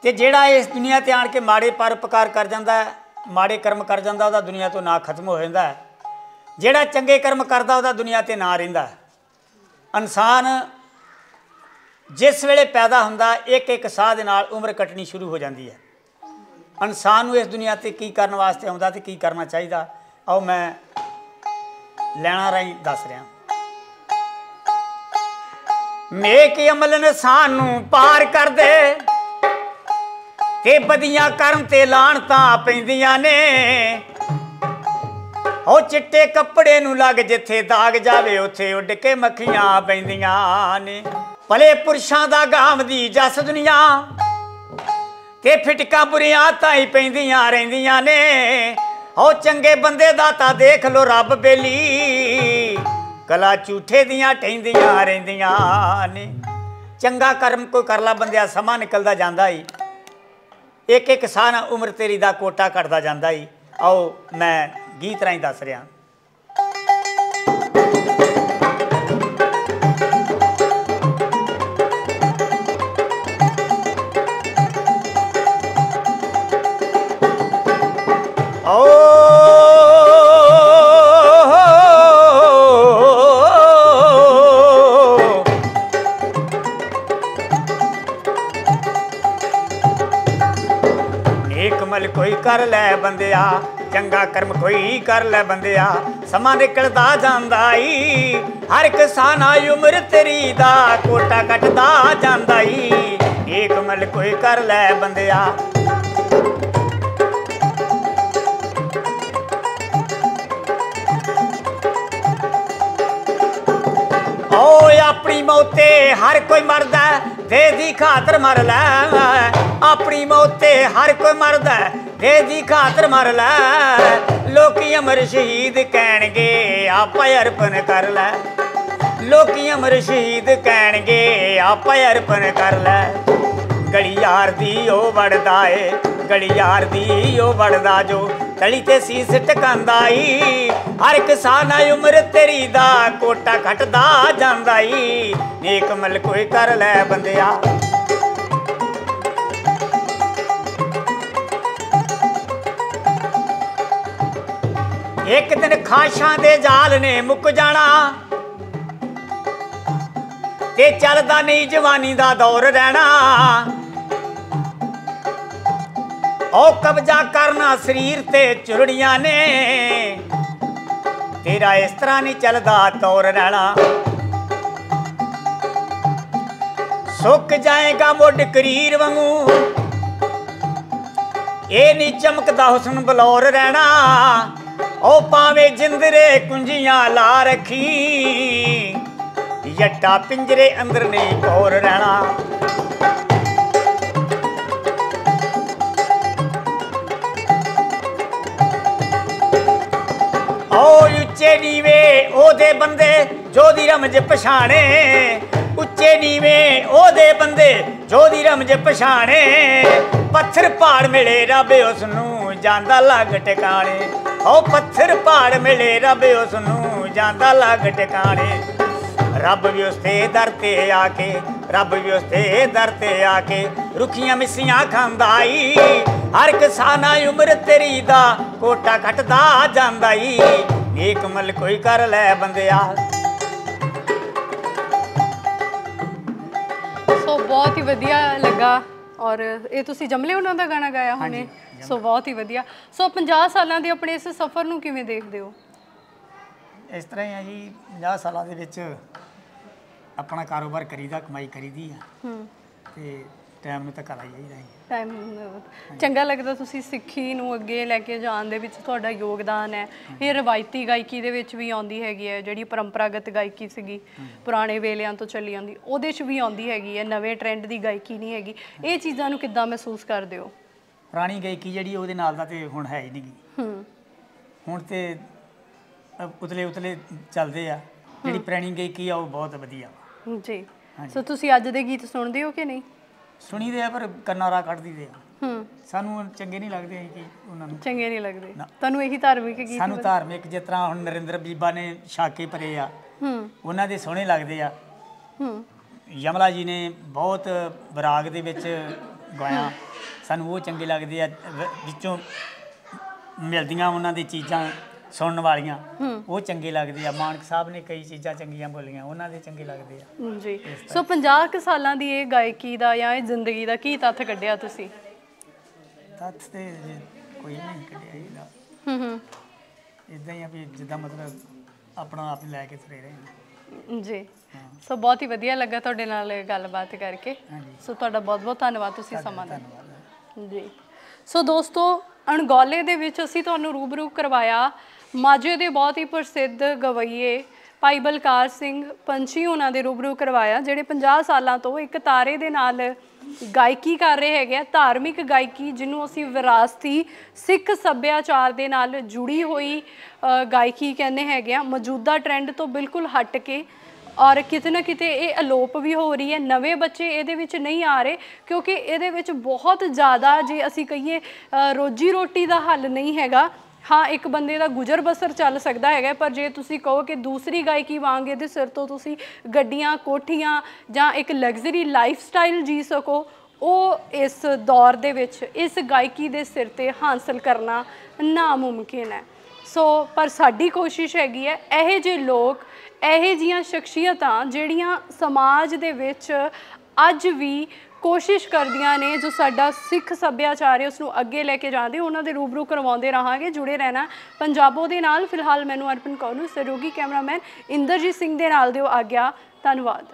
ਤੇ ਜਿਹੜਾ ਇਸ ਦੁਨੀਆ ਤੇ ਆਣ ਕੇ ਮਾੜੇ ਪਰਪਕਾਰ ਕਰ ਜਾਂਦਾ ਹੈ, ਮਾੜੇ ਕਰਮ ਕਰ ਜਾਂਦਾ, ਉਹਦਾ ਦੁਨੀਆ ਤੋਂ ਨਾ ਖਤਮ ਹੋ ਜਾਂਦਾ ਹੈ। ਜਿਹੜਾ ਚੰਗੇ ਕਰਮ ਕਰਦਾ, ਉਹਦਾ ਦੁਨੀਆ ਤੇ ਨਾਂ ਰਹਿੰਦਾ ਇਨਸਾਨ ਜਿਸ ਵੇਲੇ ਪੈਦਾ ਹੁੰਦਾ ਇੱਕ ਇੱਕ ਸਾਹ ਦੇ ਨਾਲ ਉਮਰ ਕੱਟਣੀ ਸ਼ੁਰੂ ਹੋ ਜਾਂਦੀ ਹੈ। ਇਨਸਾਨ ਨੂੰ ਇਸ ਦੁਨੀਆ ਤੇ ਕੀ ਕਰਨ ਵਾਸਤੇ ਆਉਂਦਾ ਤੇ ਕੀ ਕਰਨਾ ਚਾਹੀਦਾ, ਆਓ ਮੈਂ ਲੈਣਾ ਰਾਈ ਦੱਸ ਰਿਹਾ। ਨੇਕ ਅਮਲ ਇਨਸਾਨ ਨੂੰ ਪਾਰ ਕਰਦੇ ਤੇ ਬਦੀਆਂ ਕਰਨ ਤੇ ਲਾਣਤਾਂ ਪੈਂਦੀਆਂ ਨੇ। ਉਹ ਚਿੱਟੇ ਕੱਪੜੇ ਨੂੰ ਲੱਗ ਜਿੱਥੇ ਦਾਗ ਜਾਵੇ, ਉੱਥੇ ਉੱਡ ਕੇ ਮੱਖੀਆਂ ਪੈਂਦੀਆਂ ਨੇ। ਭਲੇ ਪੁਰਸ਼ਾਂ ਦਾ ਗਾਮ ਦੀ ਜਸ ਦੁਨੀਆ ਤੇ ਫਿਟਕਾਂ ਬੁਰੀਆਂ ਤਾਂ ਹੀ ਪੈਂਦੀਆਂ ਰਹਿੰਦੀਆਂ ਨੇ। ਉਹ ਚੰਗੇ ਬੰਦੇ ਦਾ ਤਾਂ ਦੇਖ ਲੋ ਰੱਬ ਬੇਲੀ, ਕਲਾ ਝੂਠੇ ਦੀਆਂ ਟੈਂਦੀਆਂ ਰਹਿੰਦੀਆਂ ਨੇ। ਚੰਗਾ ਕਰਮ ਕੋਈ ਕਰਲਾ ਬੰਦਿਆ, ਸਮਾਂ ਨਿਕਲਦਾ ਜਾਂਦਾ ਈ। ਇੱਕ ਇੱਕ ਸਾਹ ਨਾਲ ਉਮਰ ਤੇਰੀ ਦਾ ਕੋਟਾ ਘਟਦਾ ਜਾਂਦਾ ਈ। ਆਓ, ਮੈਂ ਗੀਤ ਰਾਹੀਂ ਦੱਸ ਰਿਹਾ ਓ ਨੇਕ ਮਲ ਕੋਈ ਕਰ ਲੈ ਬੰਦਿਆ ਚੰਗਾ ਕਰਮ ਕੋਈ ਕਰ ਲੈ ਬੰਦਿਆ। ਸਮਾਂ ਨਿਕਲਦਾ ਜਾਂਦਾ ਈ। ਹਰ ਕਿਸਾਨ ਸਾਨਾ ਉਮਰ ਤੇਰੀ ਦਾ ਕੋਟਾ ਕੱਟਦਾ ਜਾਂਦਾ ਈ। ਨੇਕ ਮਲ ਕੋਈ ਕਰ ਲੈ ਬੰਦਿਆ। ਓਏ ਆਪਣੀ ਮੌਤੇ ਹਰ ਕੋਈ ਮਰਦਾ ਹੈ, ਦੇ ਦੀ ਖਾਤਰ ਮਰ ਲੈ। ਆਪਣੀ ਮੌਤੇ ਹਰ ਕੋਈ ਮਰਦਾ ਹੈ, ਖਾਤਰ ਮਰ ਲੈ। ਲੋਕੀ ਅਮਰ ਸ਼ਹੀਦ ਕਹਿਣਗੇ ਆਪਾ ਅਰਪਣ ਕਰ ਲੈ। ਲੋਕੀ ਅਮਰ ਸ਼ਹੀਦ ਕਹਿਣਗੇ ਆਪਾ ਅਰਪਣ ਕਰ ਲੈ। ਗਲੀ ਯਾਰ ਦੀ ਉਹ ਵੜਦਾ ਏ ਗਲੀ ਯਾਰ ਦੀ ਉਹ ਵੜਦਾ ਜੋ। ਤਲੀ ਤੇ ਸੀਸ ਟਕਾਂਦਾ ਈ ਹਰ ਇੱਕ ਸਾਨਾ ਉਮਰ ਤੇਰੀ ਦਾ ਕੋਟਾ ਖਟਦਾ ਜਾਂਦਾ ਈ। ਨੇਕ ਮਲ ਕੋਈ ਕਰ ਲੈ ਬੰਦਿਆ। ਇੱਕ ਦਿਨ ਖਾਸ਼ਾਂ ਦੇ ਜਾਲ ਨੇ ਮੁੱਕ ਜਾਣਾ। ਤੇ ਚੱਲਦਾ ਨਹੀਂ ਜਵਾਨੀ ਦਾ ਦੌਰ ਰਹਿਣਾ। ਉਹ ਕਬਜ਼ਾ ਕਰਨਾ ਸਰੀਰ ਤੇ ਚੁਰੜੀਆਂ ਨੇ। ਤੇਰਾ ਇਸ ਤਰ੍ਹਾਂ ਨਹੀਂ ਚੱਲਦਾ ਦੌਰ ਰਹਿਣਾ। ਸੁੱਕ ਜਾਏਗਾ ਮੁੱਢ ਕਰੀਰ ਵਾਂਗੂ। ਇਹ ਨਹੀਂ ਚਮਕਦਾ ਹੁਸਨ ਬਲੌਰ ਰਹਿਣਾ। ਉਹ ਪਾਵੇਂ ਜਿੰਦਰੇ ਕੁੰਜੀਆਂ ਲਾ ਰੱਖੀ, ਜੱਟਾ ਪਿੰਜਰੇ ਅੰਦਰ ਨਹੀਂ ਕੋਰ ਰਹਿਣਾ। ਓ ਉੱਚੇ ਨੀਵੇ ਉਹਦੇ ਬੰਦੇ ਜੋਦੀ ਰਮਜ ਪਛਾਣੇ। ਉੱਚੇ ਨੀਵੇ ਉਹਦੇ ਬੰਦੇ ਜੋਦੀ ਰਮਜ ਪਛਾਣੇ। ਪੱਥਰ ਪਹਾੜ ਮਿਲੇ ਰੱਬ ਉਸ ਨੂੰ ਜਾਂਦਾ ਲੱਗ ਟਿਕਾਣੇ। ਓ ਪੱਥਰ ਪਹਾੜ ਮਿਲੇ, ਰੱਬ ਉਸ ਨੂੰ ਜਾਂਦਾ ਲੱਗ ਟਿਕਾਣੇ। ਰੱਬ ਵੀ ਉਸ ਤੇ ਦਰ ਤੇ ਆ ਕੇ ਰੱਬ ਵੀ ਉਸ ਤੇ ਦਰ ਤੇ ਆ ਕੇ ਰੁਖੀਆਂ ਮਿੱਸੀਆਂ ਖਾਂਦਾ ਈ। ਹਰ ਕਿਸਾਨਾ ਉਮਰ ਤੇਰੀ ਦਾ, ਕੋਟਾ ਘਟਦਾ ਜਾਂਦਾ ਈ। ਨੇਕ ਮਲ ਕੋਈ ਕਰ ਲੈ ਬੰਦਿਆ। ਸੋ ਬਹੁਤ ਹੀ ਵਧੀਆ ਲੱਗਾ। ਔਰ ਇਹ ਤੁਸੀਂ ਜਮਲੇ ਉਹਨਾਂ ਦਾ ਗਾਣਾ ਗਾਇਆ ਹੁਣੇ ਸੋ ਬਹੁਤ ਹੀ ਵਧੀਆ। ਸੋ 50 ਸਾਲਾਂ ਦੇ ਆਪਣੇ ਇਸ ਸਫ਼ਰ ਨੂੰ ਕਿਵੇਂ ਦੇਖਦੇ ਹੋ? ਇਸ ਤਰ੍ਹਾਂ ਹੀ ਆ ਜੀ 50 ਸਾਲਾਂ ਦੇ ਵਿੱਚ ਆਪਣਾ ਕਾਰੋਬਾਰ ਕਰੀਦਾ ਕਮਾਈ ਕਰੀਦੀ ਆ। ਹੂੰ। ਤੇ ਟਾਈਮ ਨੂੰ ਤਾਂ ਕਰਾ ਜਾਈਦਾ ਜੀ ਟਾਈਮ ਚੰਗਾ ਲੱਗਦਾ ਤੁਸੀਂ ਸਿੱਖੀ ਨੂੰ ਅੱਗੇ ਲੈ ਕੇ ਜਾਣ ਦੇ ਵਿੱਚ ਤੁਹਾਡਾ ਯੋਗਦਾਨ ਹੈ। ਇਹ ਰਵਾਇਤੀ ਗਾਇਕੀ ਦੇ ਵਿੱਚ ਵੀ ਆਉਂਦੀ ਹੈਗੀ ਹੈ ਜਿਹੜੀ ਪਰੰਪਰਾਗਤ ਗਾਇਕੀ ਸੀਗੀ ਪੁਰਾਣੇ ਵੇਲਿਆਂ ਤੋਂ ਚੱਲੀ ਆਉਂਦੀ ਉਹਦੇ 'ਚ ਵੀ ਆਉਂਦੀ ਹੈਗੀ ਹੈ ਨਵੇਂ ਟ੍ਰੈਂਡ ਦੀ ਗਾਇਕੀ ਨਹੀਂ ਹੈਗੀ। ਇਹ ਚੀਜ਼ਾਂ ਨੂੰ ਕਿੱਦਾਂ ਮਹਿਸੂਸ ਕਰਦੇ ਹੋ? ਪੁਰਾਣੀ ਗਾਇਕੀ ਜਿਹੜੀ ਉਹਦੇ ਨਾਲ ਦਾ ਤੇ ਹੁਣ ਹੈ ਹੀ ਨਹੀਂ ਹੂੰ। ਹੁਣ ਤੇ ਉਤਲੇ ਉਤਲੇ ਚੱਲਦੇ ਆ। ਜਿਹੜੀ ਪੁਰਾਣੀ ਗਾਇਕੀ ਆ ਉਹ ਬਹੁਤ ਵਧੀਆ। ਜੀ। ਸੋ ਤੁਸੀਂ ਅੱਜ ਦੇ ਗੀਤ ਸੁਣਦੇ ਹੋ ਕਿ ਨਹੀਂ? ਸੁਣੀਦੇ ਆ ਪਰ ਕੰਨਾਰਾ ਕੱਢਦੀ ਦੇ ਆ। ਹੂੰ। ਸਾਨੂੰ ਚੰਗੇ ਨਹੀਂ ਲੱਗਦੇ ਅਸੀਂ ਕਿ ਉਹਨਾਂ ਨੂੰ। ਚੰਗੇ ਨਹੀਂ ਲੱਗਦੇ। ਤੁਹਾਨੂੰ ਇਹੀ ਧਾਰਮਿਕ ਗੀਤ ਸਾਨੂੰ ਧਾਰਮਿਕ ਜਿਸ ਤਰ੍ਹਾਂ ਹੁਣ ਨਰਿੰਦਰ ਬੀਬਾ ਨੇ ਛਾਕੇ ਭਰੇ ਆ ਹੂੰ। ਉਹਨਾਂ ਦੇ ਸੋਹਣੇ ਲੱਗਦੇ ਆ। ਹੂੰ। ਯਮਲਾ ਜੀ ਨੇ ਬਹੁਤ ਵਿਰਾਗ ਦੇ ਵਿੱਚ ਗਾਇਆ। ਸਾਨੂੰ ਉਹ ਚੰਗੇ ਲੱਗਦੇ ਆ ਵਿੱਚੋਂ ਮਿਲਦੀਆਂ ਉਹਨਾਂ ਦੀ ਚੀਜ਼ਾਂ। ਸੁਣਨ ਵਾਲੀਆਂ ਉਹ ਚੰਗੇ ਲੱਗਦੇ ਆ। ਮਾਨਕ ਸਾਹਿਬ ਨੇ ਕਈ ਚੀਜ਼ਾਂ ਚੰਗੀਆਂ ਬੋਲੀਆਂ ਉਹਨਾਂ ਦੇ ਚੰਗੇ ਲੱਗਦੇ ਆ। ਜੀ। ਸੋ 50 ਕੁ ਸਾਲਾਂ ਦੀ ਇਹ ਗਾਇਕੀ ਦਾ ਜਾਂ ਇਹ ਜ਼ਿੰਦਗੀ ਦਾ ਕੀ ਤੱਥ ਕੱਢਿਆ ਤੁਸੀਂ? ਤੱਥ ਤੇ ਕੋਈ ਨਹੀਂ ਕੱਢਿਆ ਇਹਦਾ। ਹੂੰ ਹੂੰ। ਇਦਾਂ ਹੀ ਆ ਵੀ ਜਿੱਦਾਂ ਮਤਲਬ ਆਪਣਾ ਆਪ ਲੈ ਕੇ ਤੁਰੇ ਰਹੇ ਹਾਂ ਜੀ। ਸੋ ਬਹੁਤ ਹੀ ਵਧੀਆ ਲੱਗਾ ਤੁਹਾਡੇ ਨਾਲ ਗੱਲਬਾਤ ਕਰਕੇ। ਸੋ ਤੁਹਾਡਾ ਬਹੁਤ ਬਹੁਤ ਧੰਨਵਾਦ ਤੁਸੀਂ ਸਮਾਂ ਦਿੱਤਾ। ਜੀ। ਸੋ ਦੋਸਤੋ ਅਣਗੌਲੇ ਦੇ ਵਿੱਚ ਅਸੀਂ ਤੁਹਾਨੂੰ ਰੂਬਰੂ ਕਰਵਾਇਆ। ਮਾਝੇ ਦੇ ਬਹੁਤ ਹੀ ਪ੍ਰਸਿੱਧ ਗਵਈਏ ਭਾਈ ਬਲਕਾਰ ਸਿੰਘ ਪੰਛੀ ਉਹਨਾਂ ਦੇ ਰੂਬਰੂ ਕਰਵਾਇਆ, ਜਿਹੜੇ 50 ਸਾਲਾਂ ਤੋਂ ਇੱਕ ਤਾਰੇ ਦੇ ਨਾਲ ਗਾਇਕੀ ਕਰ ਰਹੇ ਹੈਗੇ ਆ, ਧਾਰਮਿਕ ਗਾਇਕੀ ਜਿਹਨੂੰ ਅਸੀਂ ਵਿਰਾਸਤੀ ਸਿੱਖ ਸੱਭਿਆਚਾਰ ਦੇ ਨਾਲ ਜੁੜੀ ਹੋਈ ਗਾਇਕੀ ਕਹਿੰਦੇ ਹੈਗੇ ਆ, ਮੌਜੂਦਾ ਟ੍ਰੈਂਡ ਤੋਂ ਬਿਲਕੁਲ ਹਟ ਕੇ ਔਰ ਕਿਤੇ ਨਾ ਕਿਤੇ ਇਹ ਅਲੋਪ ਵੀ ਹੋ ਰਹੀ ਹੈ, ਨਵੇਂ ਬੱਚੇ ਇਹਦੇ ਵਿੱਚ ਨਹੀਂ ਆ ਰਹੇ ਕਿਉਂਕਿ ਇਹਦੇ ਵਿੱਚ ਬਹੁਤ ਜ਼ਿਆਦਾ ਜੇ ਅਸੀਂ ਕਹੀਏ ਰੋਜੀ ਰੋਟੀ ਦਾ ਹੱਲ ਨਹੀਂ ਹੈਗਾ ਹਾਂ, ਇੱਕ ਬੰਦੇ ਦਾ ਗੁਜ਼ਰ ਬਸਰ ਚੱਲ ਸਕਦਾ ਹੈਗਾ, ਪਰ ਜੇ ਤੁਸੀਂ ਕਹੋ ਕਿ ਦੂਸਰੀ ਗਾਇਕੀ ਵਾਂਗ ਇਹਦੇ ਸਿਰ ਤੋਂ ਤੁਸੀਂ ਗੱਡੀਆਂ, ਕੋਠੀਆਂ ਜਾਂ ਇੱਕ ਲਗਜ਼ਰੀ ਲਾਈਫ ਸਟਾਈਲ ਜੀ ਸਕੋ, ਉਹ ਇਸ ਦੌਰ ਦੇ ਵਿੱਚ, ਇਸ ਗਾਇਕੀ ਦੇ ਸਿਰ ਤੇ ਹਾਸਲ ਕਰਨਾ ਨਾਮੁਮਕਿਨ ਹੈ। ਸੋ, ਪਰ ਸਾਡੀ ਕੋਸ਼ਿਸ਼ ਹੈਗੀ ਹੈ, ਇਹੋ ਜਿਹੇ ਲੋਕ, ਇਹੋ ਜੀਆਂ ਸ਼ਖਸੀਅਤਾਂ ਜਿਹੜੀਆਂ ਸਮਾਜ ਦੇ ਵਿੱਚ ਅੱਜ ਵੀ ਕੋਸ਼ਿਸ਼ ਕਰਦੀਆਂ ਨੇ ਜੋ ਸਾਡਾ ਸਿੱਖ ਸੱਭਿਆਚਾਰ ਹੈ ਉਸ ਨੂੰ ਅੱਗੇ ਲੈ ਕੇ ਜਾਂਦੇ, ਉਹਨਾਂ ਦੇ ਰੂਬਰੂ ਕਰਵਾਉਂਦੇ ਰਹਾਂਗੇ, ਜੁੜੇ ਰਹਿਣਾ ਪੰਜਾਬੋ ਦੇ ਨਾਲ। ਫਿਲਹਾਲ ਮੈਨੂੰ ਅਰਪਣ ਕੌਰ ਨੂੰ ਸਹਿਯੋਗੀ ਕੈਮਰਾਮੈਨ ਇੰਦਰਜੀਤ ਸਿੰਘ ਦੇ ਨਾਲ ਦਿਓ ਆਗਿਆ। ਧੰਨਵਾਦ।